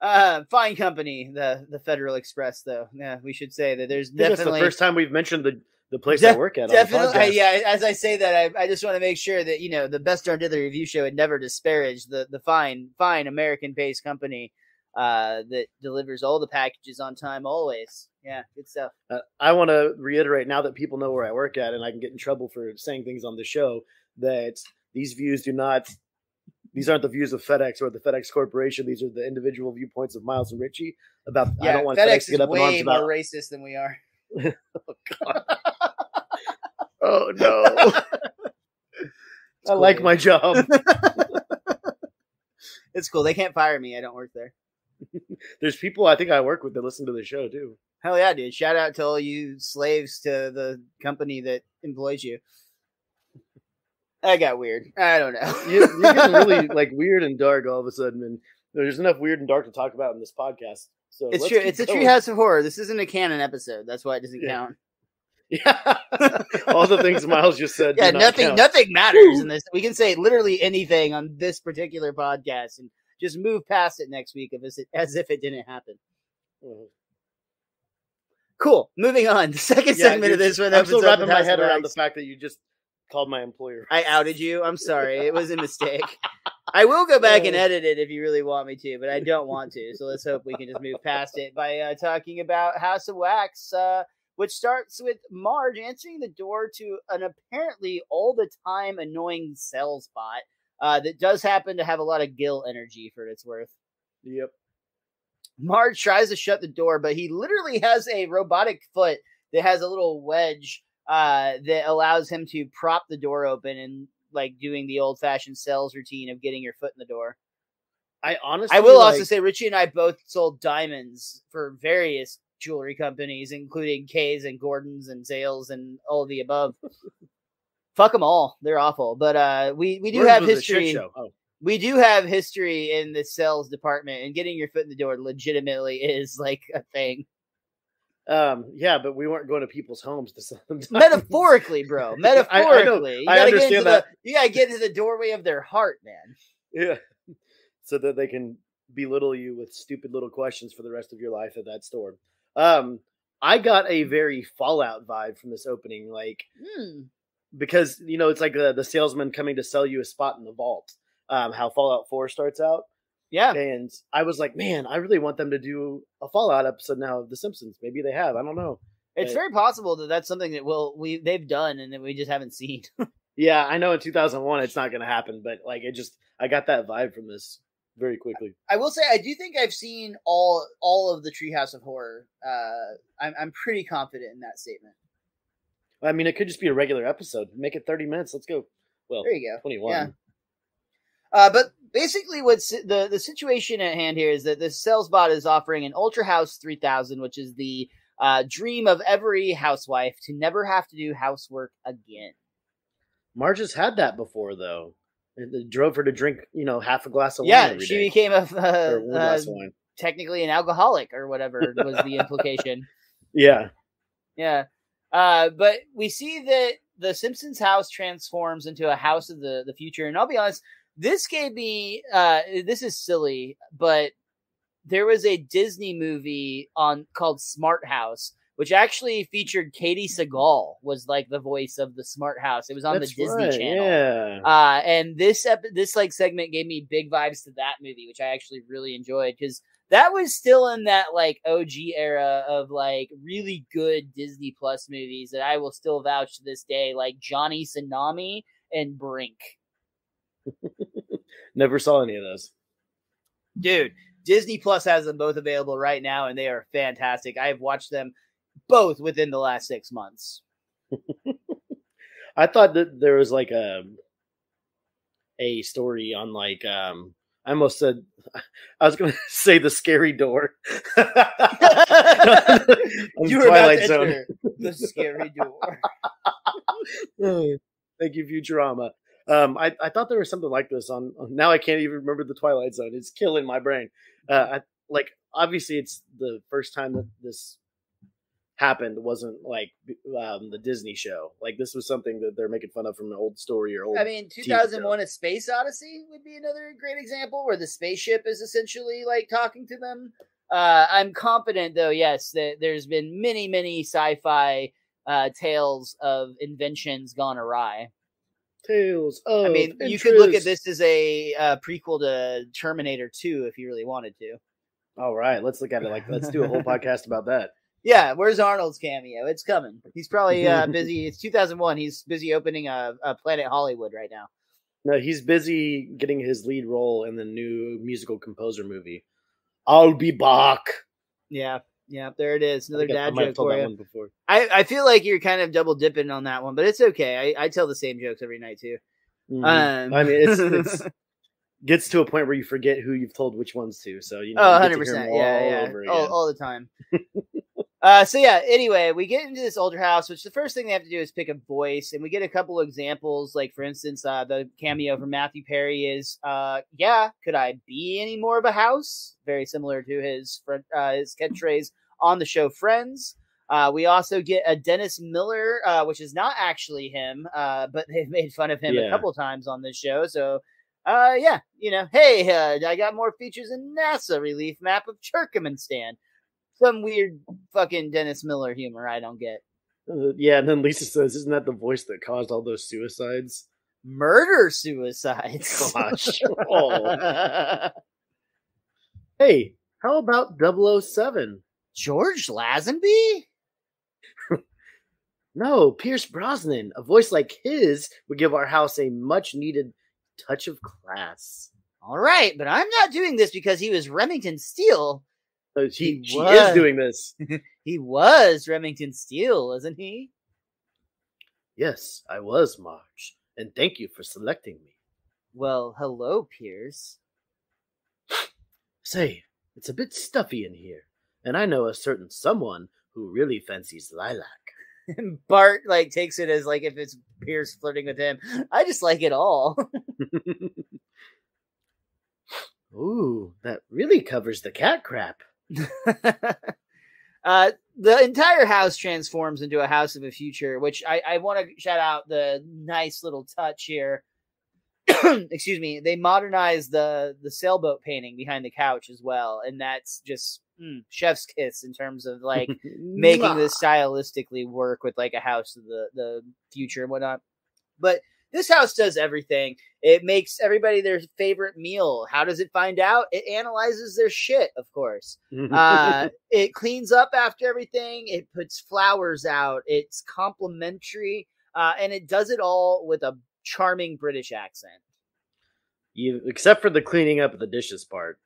Uh, fine company, the the Federal Express, though. Yeah, we should say that there's definitely the first time we've mentioned the the place De- I work at. Definitely, yeah. As I say that, I, I just want to make sure that you know the best darn diddly review show would never disparage the the fine fine American based company uh, that delivers all the packages on time always. Yeah, good stuff. Uh, I want to reiterate now that people know where I work at, and I can get in trouble for saying things on the show that these views do not. These aren't the views of FedEx or the FedEx Corporation. These are the individual viewpoints of Miles and Richie about. Yeah, I don't want FedEx, FedEx to get up way in arms more racist than we are. oh God. oh no. I cool. like my job. it's cool. They can't fire me. I don't work there. There's people I think I work with that listen to the show too. Hell yeah, dude! Shout out to all you slaves to the company that employs you. I got weird. I don't know. you, are getting really like weird and dark all of a sudden, and there's enough weird and dark to talk about in this podcast. So it's true. It's going. a Treehouse of Horror. This isn't a canon episode. That's why it doesn't yeah. count. Yeah, all the things Miles just said. Yeah, nothing. Count. Nothing matters Woo! in this. We can say literally anything on this particular podcast and just move past it next week as, it, as if it didn't happen. Mm-hmm. Cool. Moving on. The second yeah, segment of this one. I'm still wrapping my head around the fact that you just called my employer. I outed you. I'm sorry. It was a mistake. I will go back and edit it if you really want me to, but I don't want to. So let's hope we can just move past it by uh, talking about House of Wax, uh, which starts with Marge answering the door to an apparently all the time annoying sales bot uh, that does happen to have a lot of gill energy for its worth. Yep. Marge tries to shut the door, but he literally has a robotic foot that has a little wedge uh, that allows him to prop the door open and like doing the old fashioned sales routine of getting your foot in the door. I honestly, I will like... also say Richie and I both sold diamonds for various jewelry companies, including Kay's and Gordon's and Zales and all of the above. Fuck them all; they're awful. But uh, we we do have history. Oh. We do have history in the sales department, and getting your foot in the door legitimately is like a thing. Um, yeah, but we weren't going to people's homes to sell them. Metaphorically, bro. Metaphorically. I, I, I understand that. The, you gotta get into the doorway of their heart, man. Yeah. So that they can belittle you with stupid little questions for the rest of your life at that store. Um, I got a very Fallout vibe from this opening, like hmm. because you know it's like the, the salesman coming to sell you a spot in the vault. Um, how Fallout Four starts out. Yeah. And I was like, man, I really want them to do a Fallout episode now of The Simpsons. Maybe they have. I don't know. It's but, very possible that that's something that will we they've done and that we just haven't seen. yeah, I know in 2001 it's not going to happen, but like it just I got that vibe from this very quickly. I will say I do think I've seen all all of the Treehouse of Horror. Uh, I'm I'm pretty confident in that statement. I mean, it could just be a regular episode. Make it 30 minutes. Let's go. Well, there you go. 21. Yeah. Uh, but basically, what's the the situation at hand here is that the sales bot is offering an Ultra House 3000, which is the uh, dream of every housewife to never have to do housework again. Marge has had that before, though. It drove her to drink, you know, half a glass of yeah, wine. Yeah, she day. became a uh, uh, technically an alcoholic or whatever was the implication. Yeah, yeah. Uh, but we see that the Simpsons house transforms into a house of the the future, and I'll be honest, this gave me uh this is silly, but there was a Disney movie on called Smart House, which actually featured Katey Sagal was like the voice of the Smart House. It was on That's the Disney right, Channel. Yeah. Uh, and this ep- this like segment gave me big vibes to that movie, which I actually really enjoyed because that was still in that like OG era of like really good Disney Plus movies that I will still vouch to this day, like Johnny Tsunami and Brink. Never saw any of those. Dude, Disney Plus has them both available right now, and they are fantastic. I have watched them both within the last six months. I thought that there was like a a story on like um I almost said I was gonna say the scary door. you were about to the scary door. Thank you, Futurama. Um, I, I thought there was something like this on. Now I can't even remember the Twilight Zone. It's killing my brain. Uh, I, like obviously it's the first time that this happened wasn't like um, the Disney show. Like this was something that they're making fun of from an old story or old. I mean, 2001: A Space Odyssey would be another great example where the spaceship is essentially like talking to them. Uh, I'm confident, though, yes, that there's been many, many sci-fi uh, tales of inventions gone awry. Tales. I mean, interest. you could look at this as a uh, prequel to Terminator 2 if you really wanted to. All right, let's look at it like let's do a whole podcast about that. Yeah, where's Arnold's cameo? It's coming. He's probably uh, busy. It's 2001. He's busy opening a, a Planet Hollywood right now. No, he's busy getting his lead role in the new musical composer movie. I'll be back. Yeah, yeah, there it is. Another dad joke for you. I, I feel like you're kind of double dipping on that one, but it's okay. I, I tell the same jokes every night too. Mm-hmm. Um, I mean, it's, it's gets to a point where you forget who you've told which ones to. So you know, oh, 100 percent, yeah, yeah, all, all, the time. uh, so yeah. Anyway, we get into this Ultra House, which the first thing they have to do is pick a voice, and we get a couple of examples. Like for instance, uh, the cameo from Matthew Perry is, uh, "Yeah, could I be any more of a house?" Very similar to his uh, his catchphrase on the show Friends. Uh, we also get a Dennis Miller, uh, which is not actually him, uh, but they've made fun of him yeah. a couple times on this show. So uh, yeah, you know, hey, uh, I got more features in NASA relief map of Turkmenistan. Some weird fucking Dennis Miller humor I don't get. Uh, yeah, and then Lisa says, "Isn't that the voice that caused all those suicides?" Murder suicides. Gosh. oh. hey, how about 007? George Lazenby? no, Pierce Brosnan. A voice like his would give our house a much needed touch of class. All right, but I'm not doing this because he was Remington Steele. Oh, he, he she is doing this. he was Remington Steele, wasn't he? Yes, I was, Marge, and thank you for selecting me. Well, hello, Pierce. Say, it's a bit stuffy in here, and I know a certain someone who really fancies lilac. Bart like takes it as like if it's Pierce flirting with him. I just like it all. Ooh, that really covers the cat crap. uh, the entire house transforms into a house of a future, which I, I want to shout out the nice little touch here. Excuse me. They modernize the the sailboat painting behind the couch as well, and that's just mm, chef's kiss in terms of like making this stylistically work with like a house of the the future and whatnot. But this house does everything. It makes everybody their favorite meal. How does it find out? It analyzes their shit, of course. uh, it cleans up after everything. It puts flowers out. It's complimentary, uh, and it does it all with a charming British accent. You, except for the cleaning up of the dishes part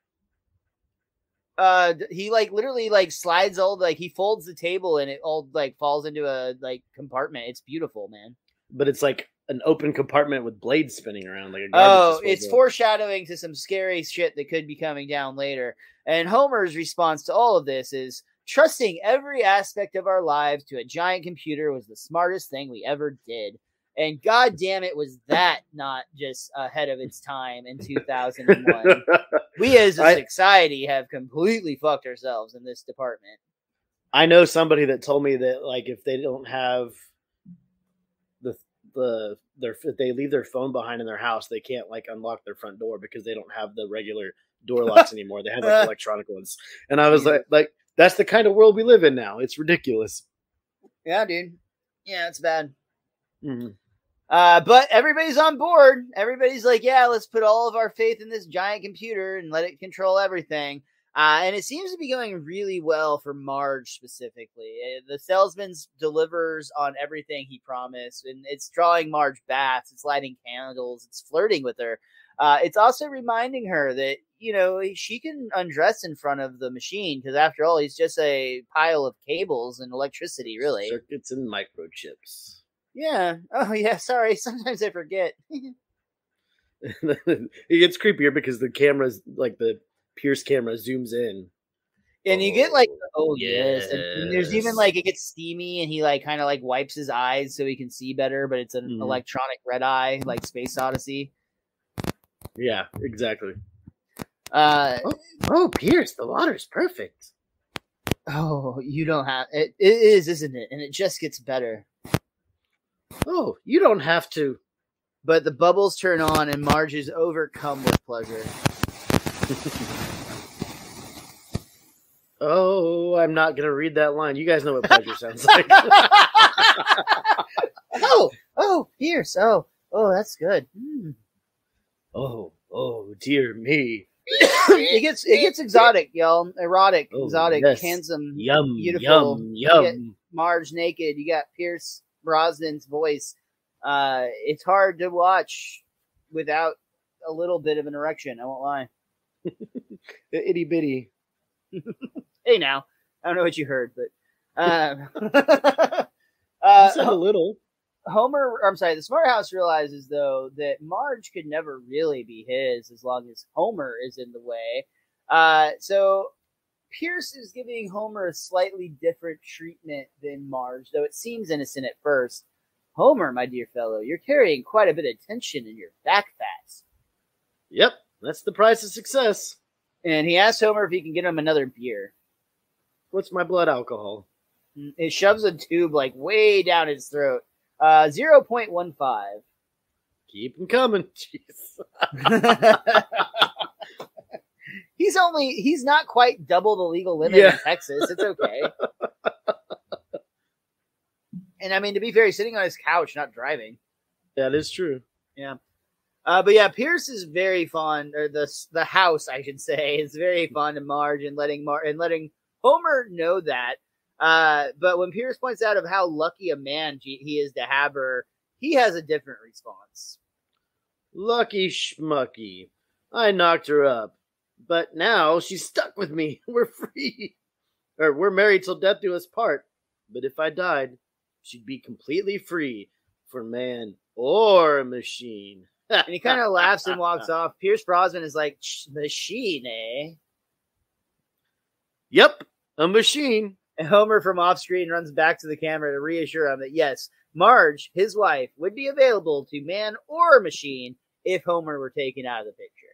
uh he like literally like slides all like he folds the table and it all like falls into a like compartment. It's beautiful man. But it's like an open compartment with blades spinning around like a oh it's foreshadowing to some scary shit that could be coming down later. And homer's response to all of this is trusting every aspect of our lives to a giant computer was the smartest thing we ever did and god damn it, was that not just ahead of its time in 2001? we as a society have completely fucked ourselves in this department. I know somebody that told me that like if they don't have the the their if they leave their phone behind in their house, they can't like unlock their front door because they don't have the regular door locks anymore. They have like electronic ones. And I was like like that's the kind of world we live in now. It's ridiculous. Yeah, dude. Yeah, it's bad. Mm-hmm. Uh, but everybody's on board. Everybody's like, yeah, let's put all of our faith in this giant computer and let it control everything. Uh, and it seems to be going really well for Marge specifically. Uh, the salesman delivers on everything he promised, and it's drawing Marge baths, it's lighting candles, it's flirting with her. Uh, it's also reminding her that you know she can undress in front of the machine because after all, he's just a pile of cables and electricity, really. Circuits and microchips. Yeah. Oh, yeah. Sorry. Sometimes I forget. it gets creepier because the camera's like the Pierce camera zooms in. And you get like, oh yes, and, and there's even like it gets steamy, and he like kind of like wipes his eyes so he can see better, but it's an Mhm. electronic red eye, like Space Odyssey. Yeah, exactly. Uh, Oh, Pierce, the water's perfect. oh, you don't have it. It is, isn't it? And it just gets better. Oh, you don't have to. But the bubbles turn on, and Marge is overcome with pleasure. Oh, I'm not gonna read that line. You guys know what pleasure sounds like. oh, oh, Pierce. Oh, oh, that's good. Mm. oh, oh, dear me. it gets it gets exotic, y'all. Erotic, Oh, exotic, yes. handsome. Yum, Beautiful. yum, yum. Marge naked. You got Pierce Brosnan's voice. Uh, it's hard to watch without a little bit of an erection. I won't lie. Itty bitty. Hey, now I don't know what you heard, but uh, uh, said a little. Homer, I'm sorry, the Smart House realizes though that Marge could never really be his as long as Homer is in the way. Uh, so Pierce is giving Homer a slightly different treatment than Marge, though it seems innocent at first. Homer, my dear fellow, you're carrying quite a bit of tension in your back fats. Yep, that's the price of success. And he asks Homer if he can get him another beer. What's my blood alcohol? It shoves a tube like way down his throat. Uh, 0.15. Keep 'em coming. Jeez. he's only he's not quite double the legal limit Yeah. in Texas. It's okay. and I mean, to be fair, he's sitting on his couch, not driving. That is true. Yeah. Uh, but yeah, Pierce is very fond, or the the house, I should say, is very fond of Marge and letting Mar and letting Homer know that. Uh, but when Pierce points out of how lucky a man he is to have her, he has a different response. Lucky schmucky. I knocked her up. But now she's stuck with me. We're free. Or we're married till death do us part. But if I died, she'd be completely free for man or machine. And he kind of laughs and walks off. Pierce Brosnan is like, machine, eh? Yep, a machine. And Homer from off screen runs back to the camera to reassure him that yes, Marge, his wife, would be available to man or machine if Homer were taken out of the picture.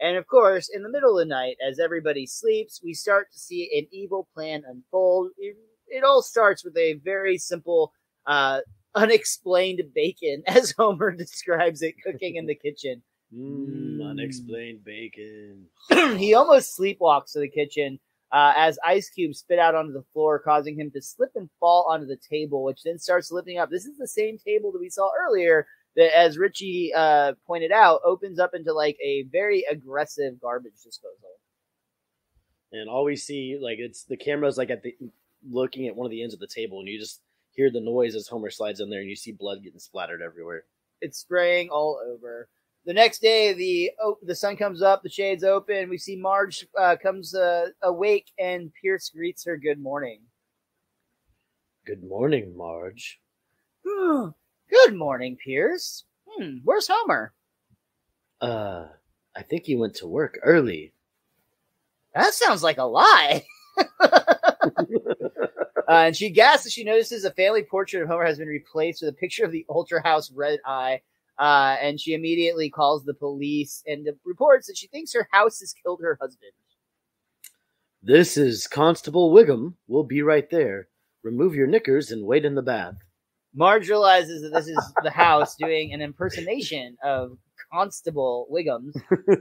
And of course, in the middle of the night, as everybody sleeps, we start to see an evil plan unfold. It, it all starts with a very simple, uh, unexplained bacon, as Homer describes it, cooking in the kitchen. Mm, Mm. unexplained bacon. he almost sleepwalks to the kitchen uh, as ice cubes spit out onto the floor, causing him to slip and fall onto the table, which then starts lifting up. This is the same table that we saw earlier that, as Richie uh, pointed out, opens up into like a very aggressive garbage disposal. And all we see, like, it's the camera's like at the looking at one of the ends of the table, and you just hear the noise as Homer slides in there, and you see blood getting splattered everywhere. It's spraying all over. The next day, the oh, the sun comes up, the shades open. We see Marge uh, comes uh, awake, and Pierce greets her good morning. Good morning, Marge. good morning, Pierce. Hmm, where's Homer? Uh, I think he went to work early. That sounds like a lie. uh, and she gasps as she notices a family portrait of Homer has been replaced with a picture of the Ultra House Red Eye. Uh, and she immediately calls the police and reports that she thinks her house has killed her husband. This is Constable Wiggum. We'll be right there. Remove your knickers and wait in the bath. Marge realizes that this is the house doing an impersonation of Constable Wiggums.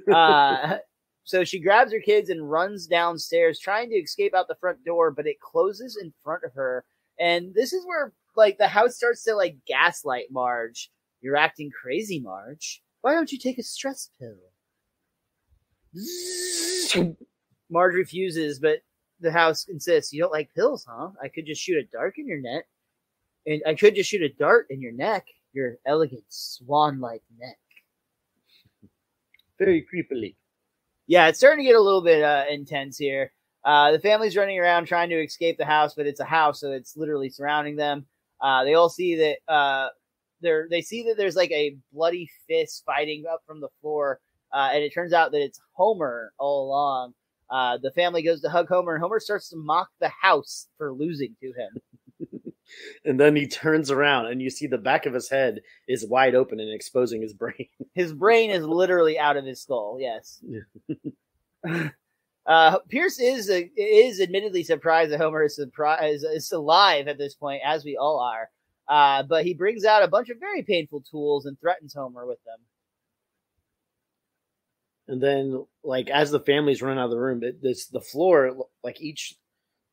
Uh, so she grabs her kids and runs downstairs, trying to escape out the front door, but it closes in front of her. And this is where, like, the house starts to like gaslight Marge. You're acting crazy, Marge. Why don't you take a stress pill? Marge refuses, but the house insists. You don't like pills, huh? I could just shoot a dart in your neck, and I could just shoot a dart in your neck. Your elegant swan-like neck. Very creepily. Yeah, it's starting to get a little bit uh, intense here. Uh, the family's running around trying to escape the house, but it's a house, so it's literally surrounding them. Uh, they all see that uh, they're they see that there's like a bloody fist fighting up from the floor, uh, and it turns out that it's Homer all along. Uh, the family goes to hug Homer, and Homer starts to mock the house for losing to him. And then he turns around, and you see the back of his head is wide open and exposing his brain. His brain is literally out of his skull. Yes. Uh, Pierce is uh, is admittedly surprised that Homer is surprised is alive at this point, as we all are. Uh, but he brings out a bunch of very painful tools and threatens Homer with them. And then, like as the families run out of the room, it, this the floor, like each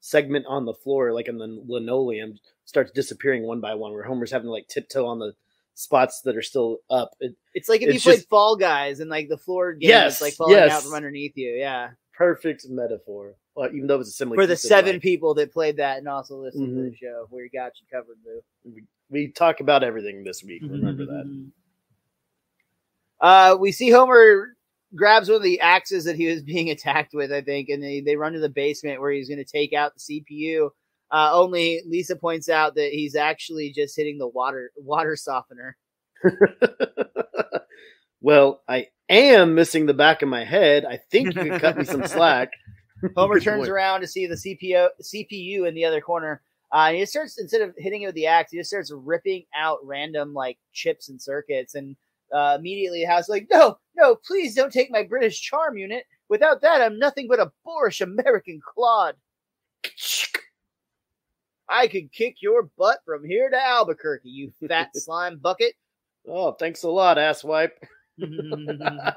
segment on the floor, like in the linoleum, starts disappearing one by one. Where Homer's having to like tiptoe on the spots that are still up. It, it's like if it's you played Fall Guys and like the floor game yes, is like falling yes. out from underneath you. Yeah perfect metaphor. Well, even though it was a similar for the seven like, people that played that and also listened mm-hmm. to the mm-hmm. show, we got you covered, Boo. We, we talk about everything this week. Remember that. Mm-hmm. Uh, we see Homer grabs one of the axes that he was being attacked with, I think, and they, they run to the basement where he's going to take out the CPU. Uh, only Lisa points out that he's actually just hitting the water water softener. well, I am missing the back of my head. I think you could cut me some slack. Homer turns around to see the CPU CPU in the other corner. Uh, and he starts instead of hitting it with the axe, he just starts ripping out random like chips and circuits. And uh, immediately, House like, no, no, please don't take my British charm unit. Without that, I'm nothing but a boorish American clod. I could kick your butt from here to Albuquerque, you fat slime bucket. Oh, thanks a lot, asswipe.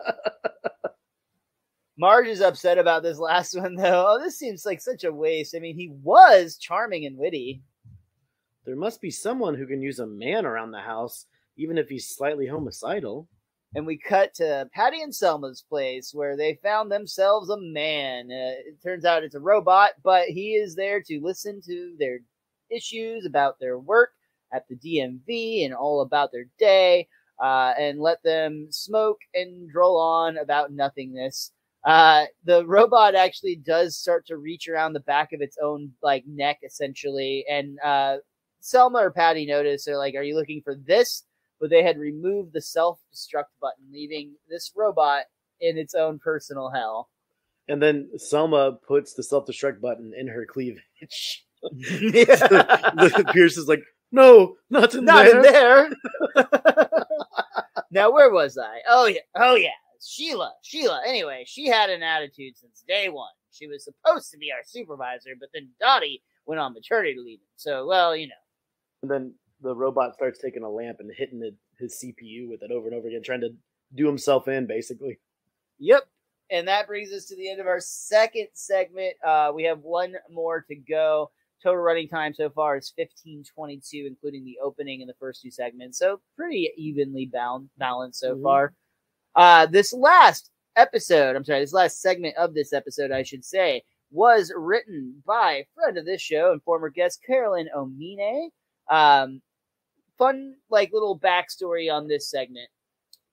Marge is upset about this last one, though. Oh, this seems like such a waste. I mean, he was charming and witty. There must be someone who can use a man around the house, even if he's slightly homicidal. And we cut to Patty and Selma's place where they found themselves a man. Uh, it turns out it's a robot, but he is there to listen to their issues about their work at the DMV and all about their day uh, and let them smoke and droll on about nothingness. Uh, the robot actually does start to reach around the back of its own like neck essentially, and uh, Selma or Patty notice they're like, "Are you looking for this?" But they had removed the self destruct button, leaving this robot in its own personal hell. And then Selma puts the self destruct button in her cleavage. Pierce is like, no, not in not there. in there. now where was I? Oh yeah, oh yeah, Sheila. Sheila. Anyway, she had an attitude since day one. She was supposed to be our supervisor, but then Dottie went on maternity leave. So, well, you know. And then the robot starts taking a lamp and hitting the, his CPU with it over and over again, trying to do himself in, basically. Yep. And that brings us to the end of our second segment. Uh, we have one more to go. Total running time so far is 1522, including the opening and the first two segments. So pretty evenly bound, balanced so mm-hmm. far. Uh, this last episode, I'm sorry, this last segment of this episode, I should say, was written by friend of this show and former guest Carolyn Omine. Um, fun, like little backstory on this segment.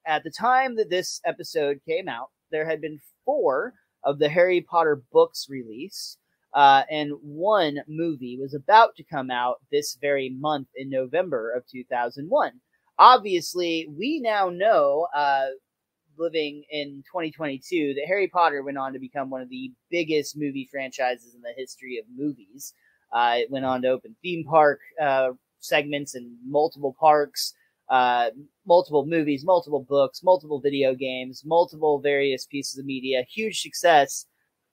At the time that this episode came out, there had been four of the Harry Potter books released. Uh, and one movie was about to come out this very month in November of 2001. Obviously, we now know, uh, living in 2022, that Harry Potter went on to become one of the biggest movie franchises in the history of movies. Uh, it went on to open theme park uh, segments in multiple parks, uh, multiple movies, multiple books, multiple video games, multiple various pieces of media. Huge success.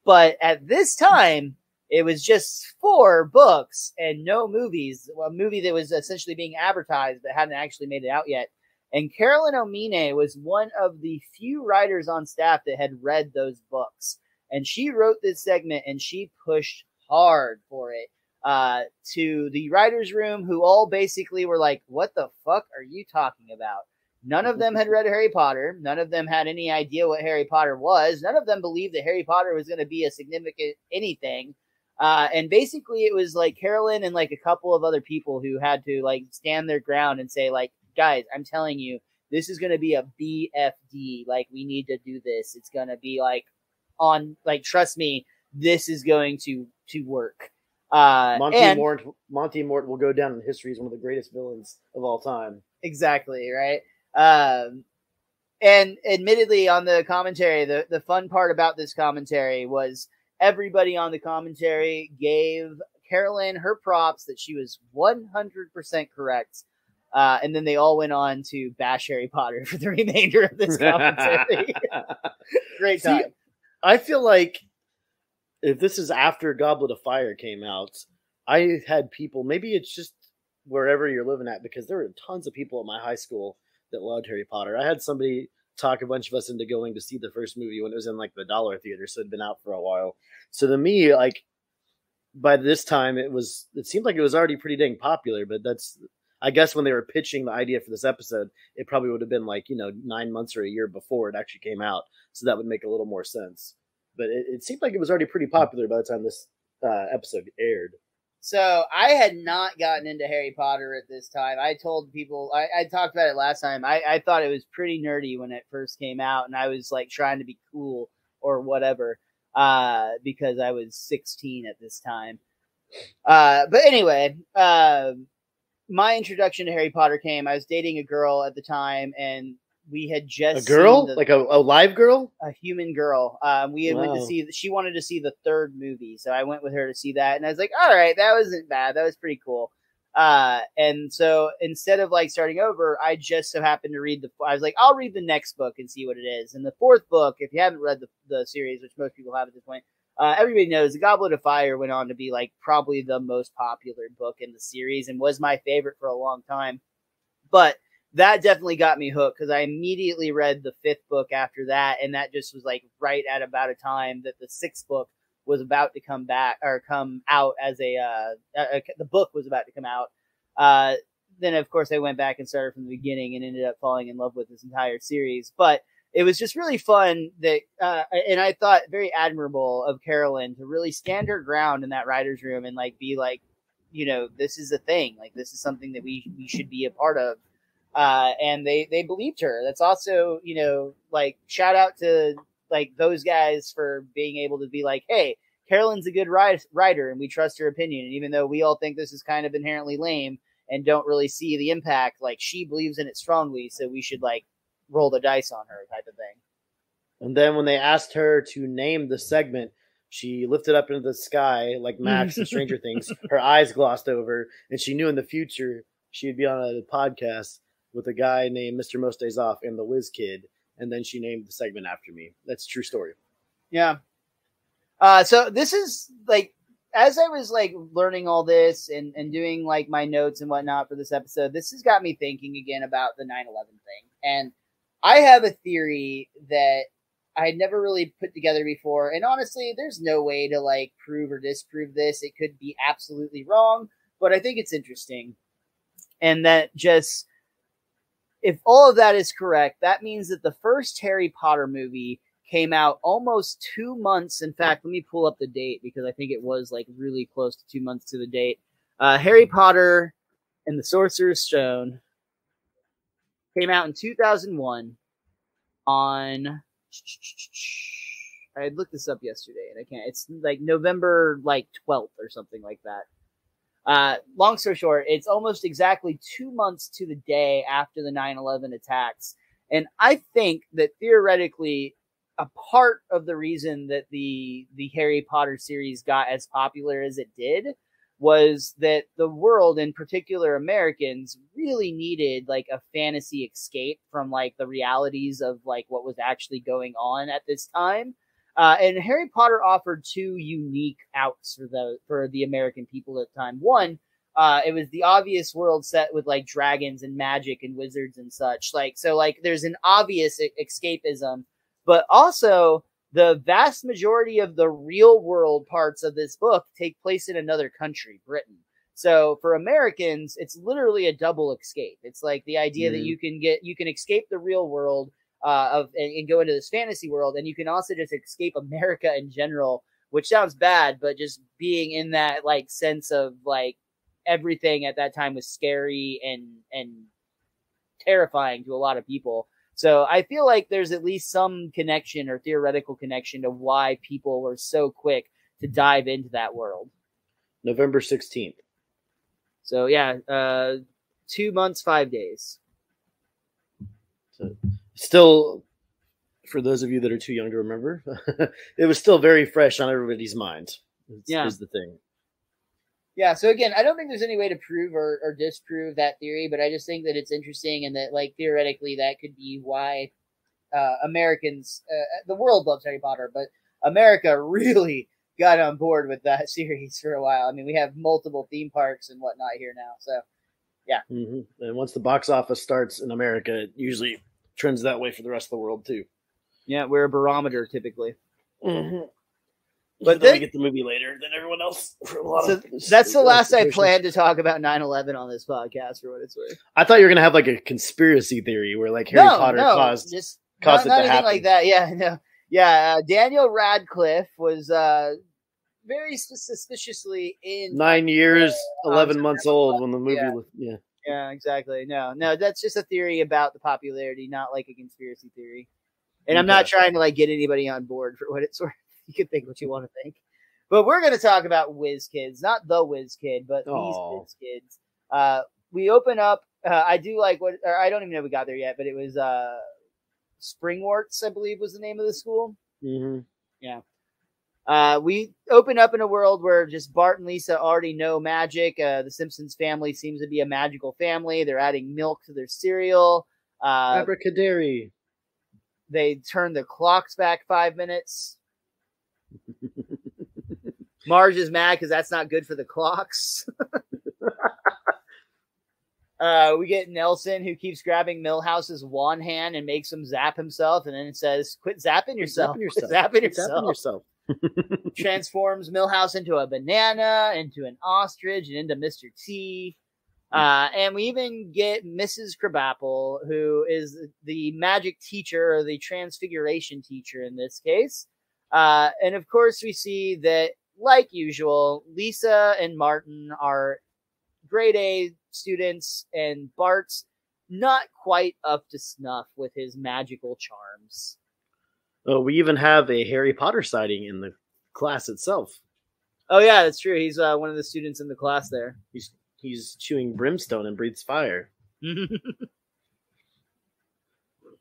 But at this time, it was just four books and no movies. A movie that was essentially being advertised but hadn't actually made it out yet. And Carolyn Omine was one of the few writers on staff that had read those books. And she wrote this segment and she pushed hard for it uh, to the writer's room, who all basically were like, What the fuck are you talking about? None of them had read Harry Potter. None of them had any idea what Harry Potter was. None of them believed that Harry Potter was going to be a significant anything. Uh, and basically, it was like Carolyn and like a couple of other people who had to like stand their ground and say, like, guys, I'm telling you, this is going to be a BFD. Like, we need to do this. It's going to be like on, like, trust me, this is going to to work. Uh, Monty and, Mort, Monty Mort will go down in history as one of the greatest villains of all time. exactly right. Um, and admittedly, on the commentary, the the fun part about this commentary was everybody on the commentary gave Carolyn her props that she was one hundred percent correct. Uh, and then they all went on to bash Harry Potter for the remainder of this commentary. Great time. See, I feel like if this is after Goblet of Fire came out, I had people. Maybe it's just wherever you're living at because there were tons of people at my high school that loved Harry Potter. I had somebody talk a bunch of us into going to see the first movie when it was in like the dollar theater, so it'd been out for a while. So to me, like by this time, it was it seemed like it was already pretty dang popular. But that's I guess when they were pitching the idea for this episode, it probably would have been like you know nine months or a year before it actually came out, so that would make a little more sense. But it, it seemed like it was already pretty popular by the time this uh, episode aired. So I had not gotten into Harry Potter at this time. I told people I, I talked about it last time. I, I thought it was pretty nerdy when it first came out, and I was like trying to be cool or whatever uh, because I was 16 at this time. Uh, but anyway, uh, my introduction to Harry Potter came. I was dating a girl at the time, and we had just A girl, the- like a, a live girl. a human girl. Um, we had went to see. She wanted to see the third movie, so I went with her to see that, and I was like, "All right, that wasn't bad. That was pretty cool." Uh, and so instead of like starting over, I just so happened to read the. I was like, "I'll read the next book and see what it is." And the fourth book, if you haven't read the the series, which most people have at this point, uh, everybody knows the Goblet of Fire went on to be like probably the most popular book in the series and was my favorite for a long time. But that definitely got me hooked because I immediately read the fifth book after that, and that just was like right at about a time that the sixth book was about to come back or come out as a uh, uh the book was about to come out. Uh, then of course I went back and started from the beginning and ended up falling in love with this entire series, but. It was just really fun that, uh, and I thought very admirable of Carolyn to really stand her ground in that writer's room and like be like, you know, this is a thing. Like this is something that we we should be a part of uh, and they they believed her. That's also you know like shout out to like those guys for being able to be like, hey, Carolyn's a good write- writer, and we trust her opinion. And even though we all think this is kind of inherently lame and don't really see the impact, like she believes in it strongly, so we should like roll the dice on her type of thing. And then when they asked her to name the segment, she lifted up into the sky like Max and Stranger Things. Her eyes glossed over, and she knew in the future she'd be on a podcast with a guy named Mr. Most Days Off and the Whiz Kid. And then she named the segment after me. That's true story. Yeah. Uh, so this is like as I was like learning all this and and doing like my notes and whatnot for this episode, this has got me thinking again about the 9/11 thing. And I have a theory that I had never really put together before. And honestly, there's no way to like prove or disprove this. It could be absolutely wrong, but I think it's interesting. And that just if all of that is correct, that means that the first Harry Potter movie came out almost two months. In fact, let me pull up the date because I think it was like really close to two months to the date. Uh, Harry Potter and the Sorcerer's Stone came out in 2001 on. I looked this up yesterday and I can't. It's like November like 12th or something like that. Uh, long story short, it's almost exactly two months to the day after the 9 11 attacks. And I think that theoretically, a part of the reason that the the Harry Potter series got as popular as it did was that the world, in particular Americans, really needed like a fantasy escape from like the realities of like what was actually going on at this time. Uh, and Harry Potter offered two unique outs for the for the American people at the time. One, uh, it was the obvious world set with like dragons and magic and wizards and such. Like so, like there's an obvious e- escapism, but also the vast majority of the real world parts of this book take place in another country, Britain. So for Americans, it's literally a double escape. It's like the idea that Mhm. you can get you can escape the real world uh, of and, and go into this fantasy world, and you can also just escape America in general, which sounds bad, but just being in that like sense of like everything at that time was scary and and terrifying to a lot of people. So I feel like there's at least some connection or theoretical connection to why people were so quick to dive into that world. November 16th. So yeah, uh, two months, five days. Still, for those of you that are too young to remember, it was still very fresh on everybody's mind. Is, Yeah. is the thing. Yeah, so again, I don't think there's any way to prove or, or disprove that theory, but I just think that it's interesting and that, like, theoretically, that could be why uh, Americans, uh, the world loves Harry Potter, but America really got on board with that series for a while. I mean, we have multiple theme parks and whatnot here now. So, hmm And once the box office starts in America, it usually trends that way for the rest of the world too. yeah, we're a barometer typically. Mm-hmm. But But then then- we get the movie later than everyone else. For a lot So of that's the last I planned to talk about 9 11 on this podcast, for what it's worth. I thought you were gonna have like a conspiracy theory where like Harry no, Potter no, caused just caused not, not it to anything happen. like that. Yeah, no, yeah. Uh, Daniel Radcliffe was uh, very suspiciously in. nine years, Uh, eleven months old when the movie yeah. was yeah. Yeah, exactly. No, no, that's just a theory about the popularity, not like a conspiracy theory. And I'm not trying to like get anybody on board for what it's worth. You can think what you want to think. But we're going to talk about Whiz Kids, not the Whiz Kid, but Aw. these Whiz Kids. Uh, we open up. Uh, I do like what, or I don't even know if we got there yet, but it was uh, Springwarts, I believe, was the name of the school. hmm Uh, we open up in a world where just Bart and Lisa already know magic. Uh, the Simpsons family seems to be a magical family. They're adding milk to their cereal. Uh, Abracadabra. they turn the clocks back five minutes. Marge is mad because that's not good for the clocks. uh, we get Nelson who keeps grabbing Milhouse's wand hand and makes him zap himself, and then it says, "Quit zapping yourself! Zapping Quit yourself. zapping It's happening yourself!" yourself. Transforms Milhouse into a banana, into an ostrich, and into Mr. T. Uh, and we even get Mrs. Krabappel, who is the magic teacher or the transfiguration teacher in this case. Uh, and of course, we see that, like usual, Lisa and Martin are grade A students, and Bart's not quite up to snuff with his magical charms. Oh, we even have a Harry Potter sighting in the class itself. Oh, yeah, that's true. He's uh, one of the students in the class there. He's he's chewing brimstone and breathes fire.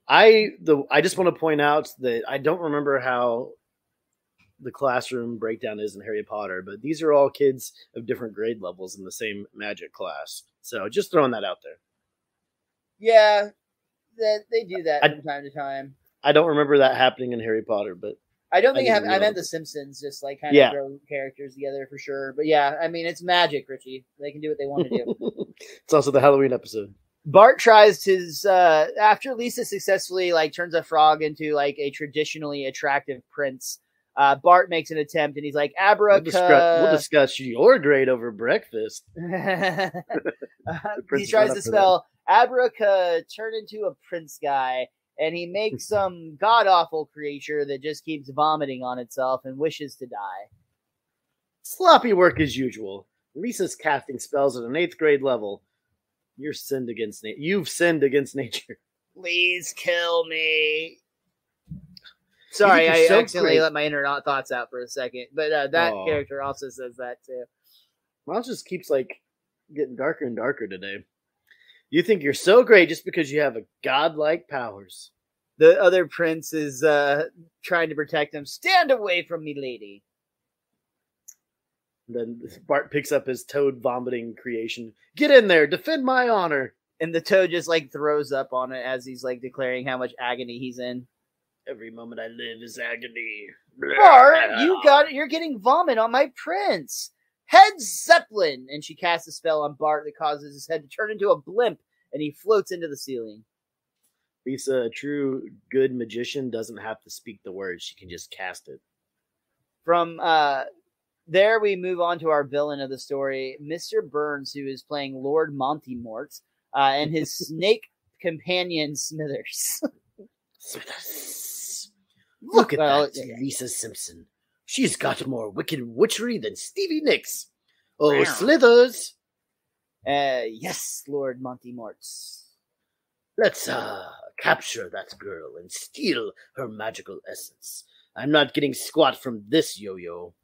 I the I just want to point out that I don't remember how the classroom breakdown is in Harry Potter, but these are all kids of different grade levels in the same magic class. So just throwing that out there. Yeah, that they do that I- from time to time. I don't remember that happening in Harry Potter, but I don't think I, have, didn't I meant The Simpsons, just like kind Yeah. of throw characters together for sure. But yeah, I mean it's magic, Richie. They can do what they want to do. it's also the Halloween episode. Bart tries his uh after Lisa successfully like turns a frog into like a traditionally attractive prince. Uh, Bart makes an attempt and he's like We'll Abraca. discuss, we'll discuss your grade over breakfast. Uh, he tries to spell Abraca turn into a prince guy, and he makes some god awful creature that just keeps vomiting on itself and wishes to die. Sloppy work as usual. Lisa's casting spells at an eighth grade level. You're sinned against na- You've sinned against nature. Please kill me. Sorry, I so accidentally great. let my inner thoughts out for a second, but uh, that Aw. character also says that too. Well, it just keeps like getting darker and darker today. You think you're so great just because you have a godlike powers. The other prince is uh, trying to protect him. Stand away from me, lady. Then Bart picks up his toad vomiting creation. Get in there, defend my honor. And the toad just like throws up on it as he's like declaring how much agony he's in. Every moment I live is agony. Bart, you got it. You're getting vomit on my prince. Head Zeppelin. And she casts a spell on Bart that causes his head to turn into a blimp and he floats into the ceiling. Lisa, a true good magician, doesn't have to speak the words; she can just cast it. From uh, there, we move on to our villain of the story, Mr. Burns, who is playing Lord Monty Mort, uh, and his snake companion, Smithers. Smithers. Look at Well, that, Lisa Simpson. She's got more wicked witchery than Stevie Nicks. Oh, Wow. Slithers. Uh, yes, Lord Monty Mort. Let's uh capture that girl and steal her magical essence. I'm not getting squat from this yo-yo.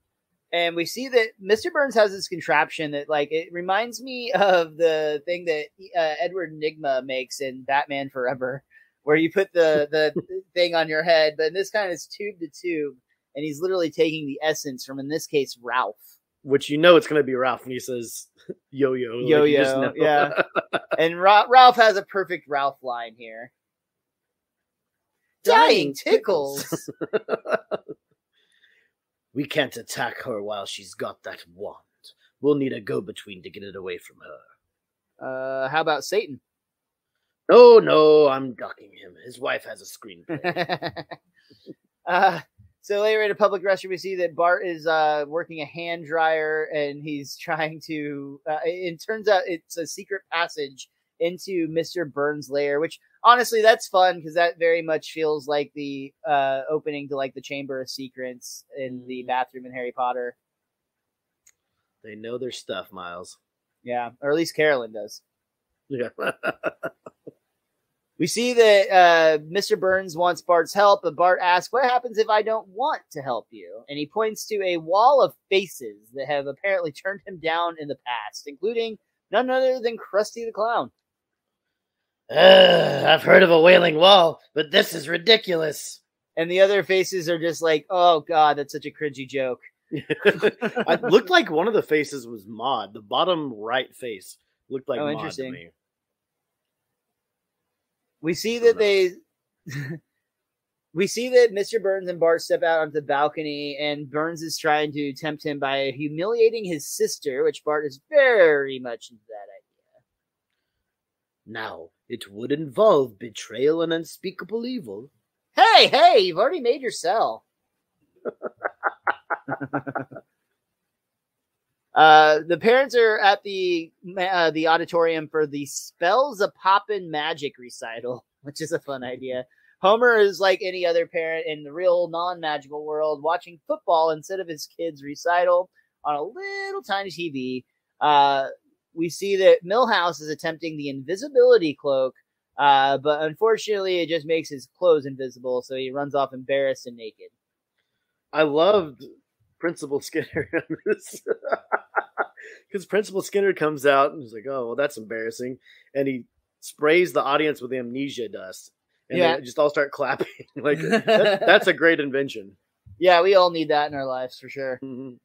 and we see that Mr. Burns has this contraption that, like, it reminds me of the thing that uh, Edward Nygma makes in Batman Forever, where you put the the thing on your head, but in this kind it's tube to tube, and he's literally taking the essence from, in this case, Ralph. Which you know it's going to be Ralph when he says yo yo. Yo yo, yeah. And Ra- Ralph has a perfect Ralph line here. Dying tickles. we can't attack her while she's got that wand. We'll need a go between to get it away from her. uh, how about Satan? No, no, I'm ducking him. His wife has a screenplay. uh, so later in a public restroom, we see that Bart is uh, working a hand dryer and he's trying to. Uh, it, it turns out it's a secret passage into Mr. Burns' lair, which honestly, that's fun because that very much feels like the uh, opening to like the Chamber of Secrets in the Mhm. bathroom in Harry Potter. they know their stuff, Miles. Yeah, or at least Carolyn does. Yeah. We see that uh, Mr. Burns wants Bart's help, but Bart asks, What happens if I don't want to help you? And he points to a wall of faces that have apparently turned him down in the past, including none other than Krusty the Clown. Ugh, I've heard of a wailing wall, but this is ridiculous. And the other faces are just like, Oh, God, that's such a cringy joke. it looked like one of the faces was Maude. The bottom right face looked like Oh, Maude to interesting. me. We see that they. we see that Mr. Burns and Bart step out onto the balcony, and Burns is trying to tempt him by humiliating his sister, which Bart is very much into that idea. Now, it would involve betrayal and unspeakable evil. Hey, hey, you've already made your sell. uh, the parents are at the uh, the auditorium for the Spells a Poppin' Magic recital, which is a fun idea. Homer is like any other parent in the real non-magical world, watching football instead of his kids' recital on a little tiny TV. Uh, we see that Milhouse is attempting the invisibility cloak, uh, but unfortunately, it just makes his clothes invisible, so he runs off embarrassed and naked. I loved Principal Skinner on this. Because Principal Skinner comes out and he's like, oh, well, that's embarrassing. And he sprays the audience with amnesia dust. And Yeah. they just all start clapping. like, that, that's a great invention. Yeah, we all need that in our lives for sure. Mhm.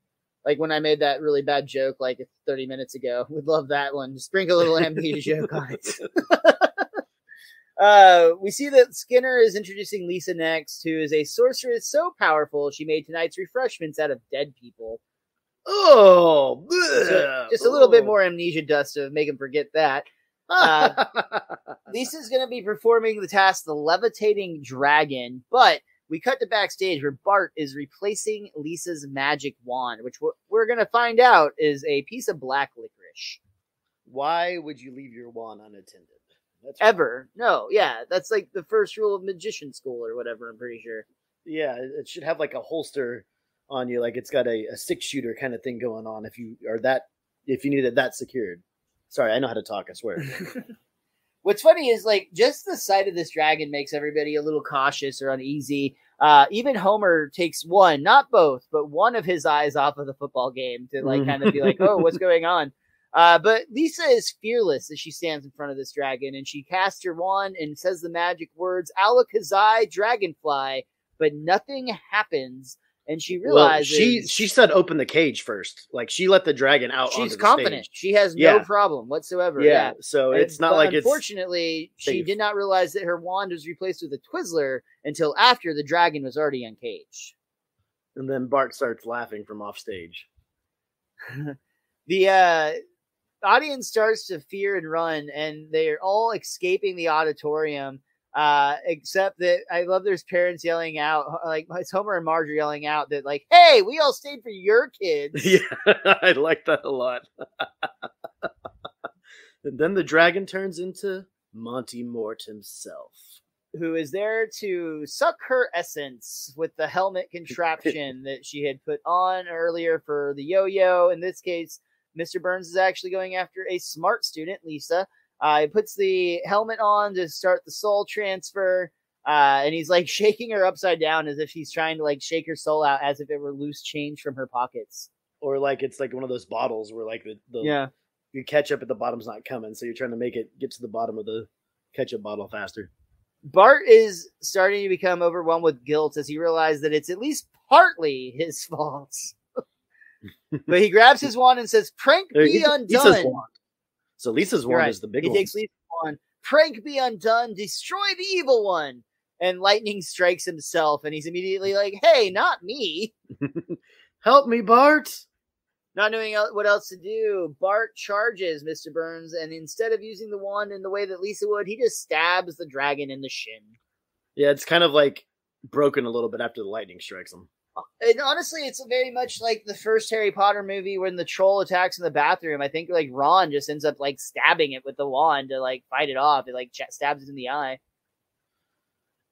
Like when I made that really bad joke like 30 minutes ago. We'd love that one. Just sprinkle a little amnesia joke on it. Uh, we see that Skinner is introducing Lisa next, who is a sorceress so powerful she made tonight's refreshments out of dead people. Oh, So just a little bit Oh. more amnesia dust to make him forget that. Uh, Lisa's going to be performing the task, the levitating dragon, but we cut to backstage where Bart is replacing Lisa's magic wand, which we're- we're going to find out is a piece of black licorice. Why would you leave your wand unattended? That's Ever. No, yeah, that's like the first rule of magician school or whatever, I'm pretty sure. Yeah, it it should have like a holster on you, like it's got a, a six shooter kind of thing going on. If you are that, if you need it that secured. Sorry, I know how to talk. I swear. What's funny is like just the sight of this dragon makes everybody a little cautious or uneasy. Uh, even Homer takes one, not both, but one of his eyes off of the football game to like kind of be like, "Oh, what's going on?" Uh, but Lisa is fearless as she stands in front of this dragon, and she casts her wand and says the magic words "Alakazai Dragonfly," but nothing happens. And she well, realizes she she said open the cage first. Like she let the dragon out. she's confident. stage. She has no Yeah. problem whatsoever. Yeah, yeah. so And- it's not like it's unfortunately she did not realize that her wand was replaced with a Twizzler until after the dragon was already uncaged. And then Bart starts laughing from off stage. The uh, audience starts to fear and run, and they're all escaping the auditorium. Uh, except that I love there's parents yelling out, like it's Homer and Marge yelling out that like, "Hey, we all stayed for your kids." yeah, I like that a lot. and then the dragon turns into Montymort himself. who is there to suck her essence with the helmet contraption that she had put on earlier for the yo-yo. In this case, Mr. Burns is actually going after a smart student, Lisa. Uh, he puts the helmet on to start the soul transfer, uh, and he's like shaking her upside down as if he's trying to like shake her soul out as if it were loose change from her pockets. Or like it's like one of those bottles where like the, the Yeah. your ketchup at the bottom's not coming, so you're trying to make it get to the bottom of the ketchup bottle faster. Bart is starting to become overwhelmed with guilt as he realizes that it's at least partly his fault. But he grabs his wand and says, "Prank be Lisa's undone." wand. So Lisa's wand right. is the big he one. takes Lisa's wand. Prank be undone. Destroy the evil one. And lightning strikes himself, and he's immediately like, "Hey, not me!" Help me, Bart. Not knowing what else to do, Bart charges Mr. Burns, and instead of using the wand in the way that Lisa would, he just stabs the dragon in the shin. Yeah, it's kind of like broken a little bit after the lightning strikes him. And honestly, it's very much like the first Harry Potter movie when the troll attacks in the bathroom. I think like Ron just ends up like stabbing it with the wand to like fight it off. It like ch- stabs it in the eye.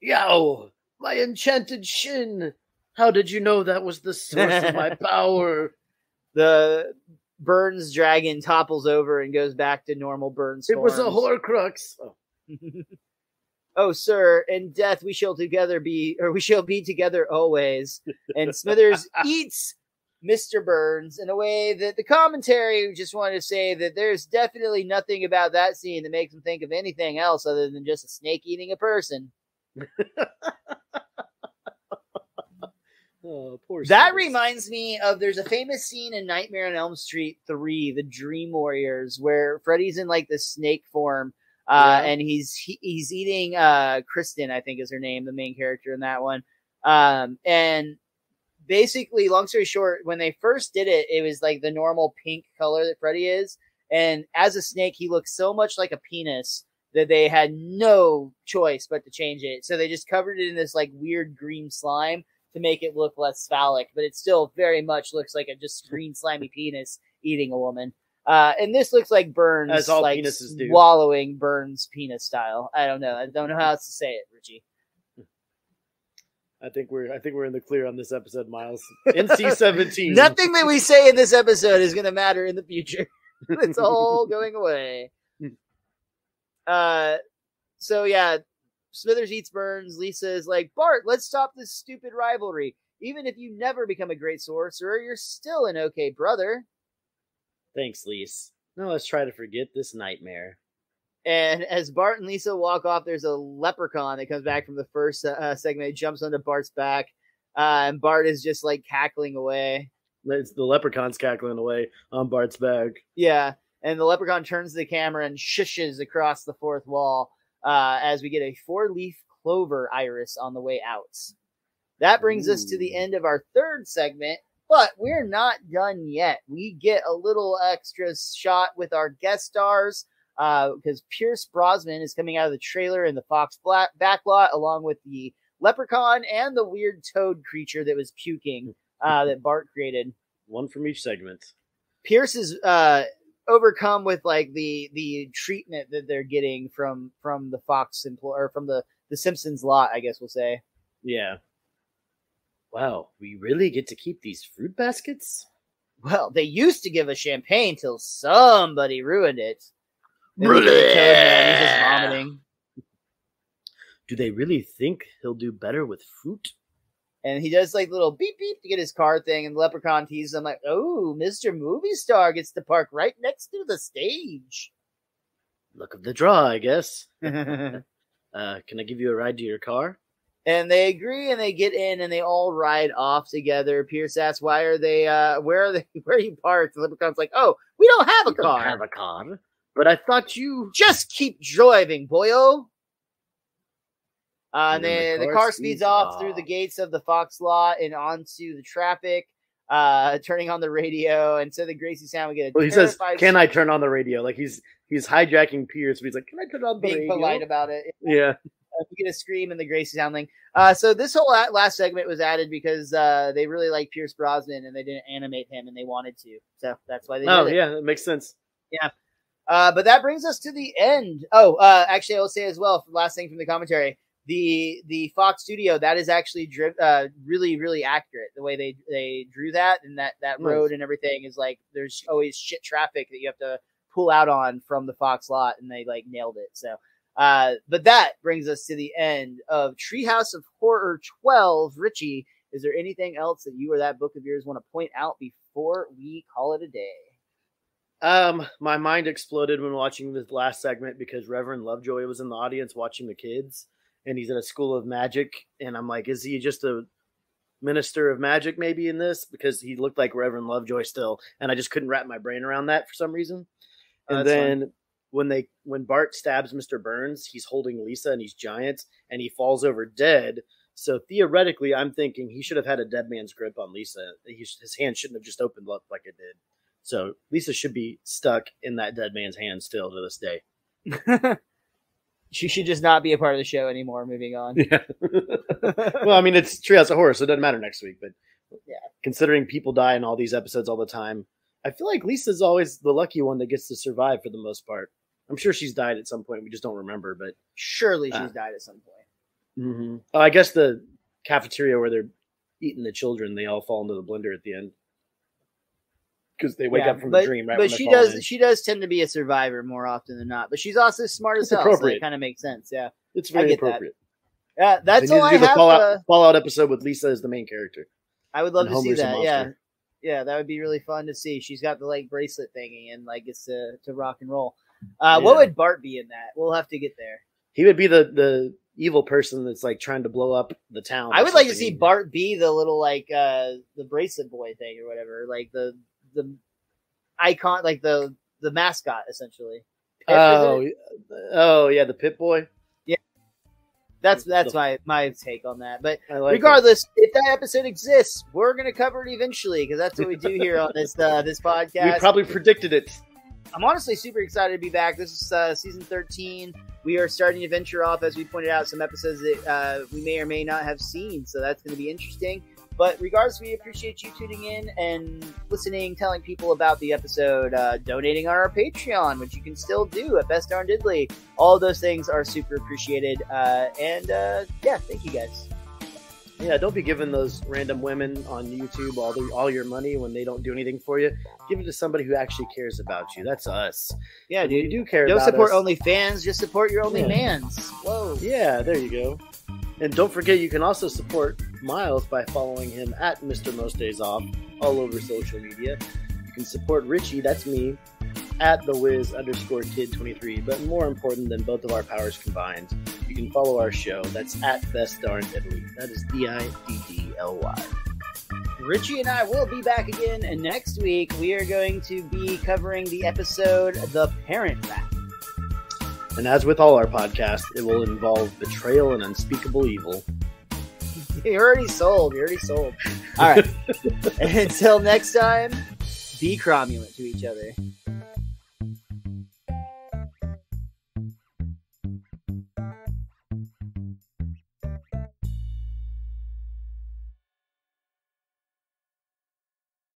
Yow, my enchanted shin. How did you know that was the source of my power? The Burns dragon topples over and goes back to normal Burns. It was a. Horcrux. Oh, oh, sir, in death we shall together be, or we shall be together always. And Smithers eats Mr. Burns in a way that the commentary just wanted to say that there's definitely nothing about that scene that makes him think of anything else other than just a snake eating a person. oh, poor That Smithers. reminds me of there's a famous scene in Nightmare on Elm Street 3, The Dream Warriors, where Freddy's in like the snake form. Uh, Yeah. and he's he, he's eating uh Kristen, I think is her name, the main character in that one. Um, and basically, long story short, when they first did it, it was like the normal pink color that Freddy is, and as a snake, he looks so much like a penis that they had no choice but to change it. So they just covered it in this like weird green slime to make it look less phallic, but it still very much looks like a just green slimy penis eating a woman. Uh, and this looks like Burns, As all like penises do. swallowing Burns penis style. I don't know. I don't know how else to say it, Richie. I think we're I think we're in the clear on this episode, Miles. NC seventeen. Nothing that we say in this episode is going to matter in the future. it's all going away. Uh, so yeah, Smithers eats Burns. Lisa is like, Bart, let's stop this stupid rivalry. Even if you never become a great sorcerer, you're still an okay brother. Thanks, Lise. Now let's try to forget this nightmare. And as Bart and Lisa walk off, there's a leprechaun that comes back from the first uh, segment. It jumps onto Bart's back, uh, and Bart is just like cackling away. It's the leprechaun's cackling away on Bart's back. Yeah, and the leprechaun turns the camera and shushes across the fourth wall uh, as we get a four-leaf clover iris on the way out. That brings us to the end of our third segment, but we're not done yet. We get a little extra shot with our guest stars because Pierce Brosnan is coming out of the trailer in the Fox Black backlot along with the leprechaun and the weird toad creature that was puking uh, that Bart created. One from each segment. Pierce is uh overcome with like the the treatment that they're getting from from the Fox employ or from the the Simpsons lot, I guess we'll say. Yeah. Wow, we really get to keep these fruit baskets? Well, they used to give us champagne till somebody ruined it. And look at the toad man, he's just vomiting. Do they really think he'll do better with fruit? And he does like little beep beep to get his car thing, and the leprechaun teases him like, "Oh, Mister Movie Star gets to park right next to the stage." Luck of the draw, I guess. Uh, can I give you a ride to your car? They agree, and they get in, and they all ride off together. Pierce asks, "Why are they? uh Where are they? Where are you parked?" The leprechaun's like, "Oh, we don't have a don't car. have a car. But I thought you. Just keep driving, boyo." Uh, and And then the the car, car speeds speeds off through the gates of the Fox lot and onto the traffic, uh, turning on the radio. And so the Gracie Sound we get a Well, he says, "Can I turn on the radio?" Like he's he's hijacking Pierce. But he's like, "Can I turn on the being radio?" Being polite about it. yeah. Uh, we get a scream and the Gracie Soundling. Uh, so this whole last segment was added because uh, they really like Pierce Brosnan and they didn't animate him and they wanted to. So that's why they Oh, did it. yeah, that makes sense. Yeah. Uh, but that brings us to the end. Oh, uh, actually, I will say as well, last thing from the commentary, the the Fox Studio that is actually dri- uh, really really accurate. The way they they drew that and that that Nice. road and everything is like there's always shit traffic that you have to pull out on from the Fox lot, and they like nailed it. So. Uh, but that brings us to the end of Treehouse of Horror 12. Richie, is there anything else that you or that book of yours want to point out before we call it a day? Um, my mind exploded when watching this last segment because Reverend Lovejoy was in the audience watching the kids, and he's at a school of magic, and I'm like, is he just a minister of magic maybe in this because he looked like Reverend Lovejoy still, and I just couldn't wrap my brain around that for some reason. Oh, And that's then when they when Bart stabs Mr. Burns, he's holding Lisa and he's giant and he falls over dead. So theoretically, I'm thinking he should have had a dead man's grip on Lisa. He, his hand shouldn't have just opened up like it did. So Lisa should be stuck in that dead man's hand still to this day. She should just not be a part of the show anymore. Moving on. Yeah. well, I mean, it's Treehouse of Horror, so it doesn't matter next week. But Yeah. considering people die in all these episodes all the time, I feel like Lisa's always the lucky one that gets to survive for the most part. I'm sure she's died at some point. We just don't remember. But Surely she's Ah. died at some point. mm oh, I guess the cafeteria where they're eating the children, they all fall into the blender at the end because they wake Yeah, up from but, the dream. Right but she does in. she does tend to be a survivor more often than not. But she's also smart as It's hell. So it kind of makes sense. Yeah. It's very get that. appropriate. Yeah, that's all I have. Fallout, uh, Fallout episode with Lisa as the main character. I would love to see Homer's a that. Yeah. Yeah, that would be really fun to see. She's got the like bracelet thingy and like gets to to rock and roll. Uh, What would Bart be in that? We'll have to get there. He would be the the evil person that's like trying to blow up the town. I would like to see Bart be the little like uh the bracelet boy thing or whatever, like the the icon, like the the mascot essentially. Pip, Oh, oh yeah, the Pip-Boy. That's that's my my take on that. But like it. regardless, if that episode exists, we're gonna cover it eventually because that's what we do here on this uh, this podcast. We probably predicted it. I'm honestly super excited to be back. This is uh, season 13. We are starting to venture off, as we pointed out, some episodes that uh, we may or may not have seen. So that's going to be interesting. But regardless, we appreciate you tuning in and listening, telling people about the episode, uh, donating on our Patreon, which you can still do at Best Darn Diddly. All of those things are super appreciated. Uh, and uh, yeah, thank you guys. Yeah, don't be giving those random women on YouTube all the all your money when they don't do anything for you. Give it to somebody who actually cares about you. That's us. Yeah, dude. we do care Don't support us. OnlyFans, just support your Yeah. OnlyMans. Whoa. Yeah, there you go. And don't forget, you can also support Miles by following him at Mr. Most Days Off all over social media. You can support Richie, that's me, at the Wiz underscore Kid 23. But more important than both of our powers combined, you can follow our show. That's at Best Darn Diddly. That is D I D D L Y. Richie and I will be back again, and next week we are going to be covering the episode The Parent Trap. And as with all our podcasts, it will involve betrayal and unspeakable evil. You're already sold. You're already sold. All right. Until next time, be cromulent to each other.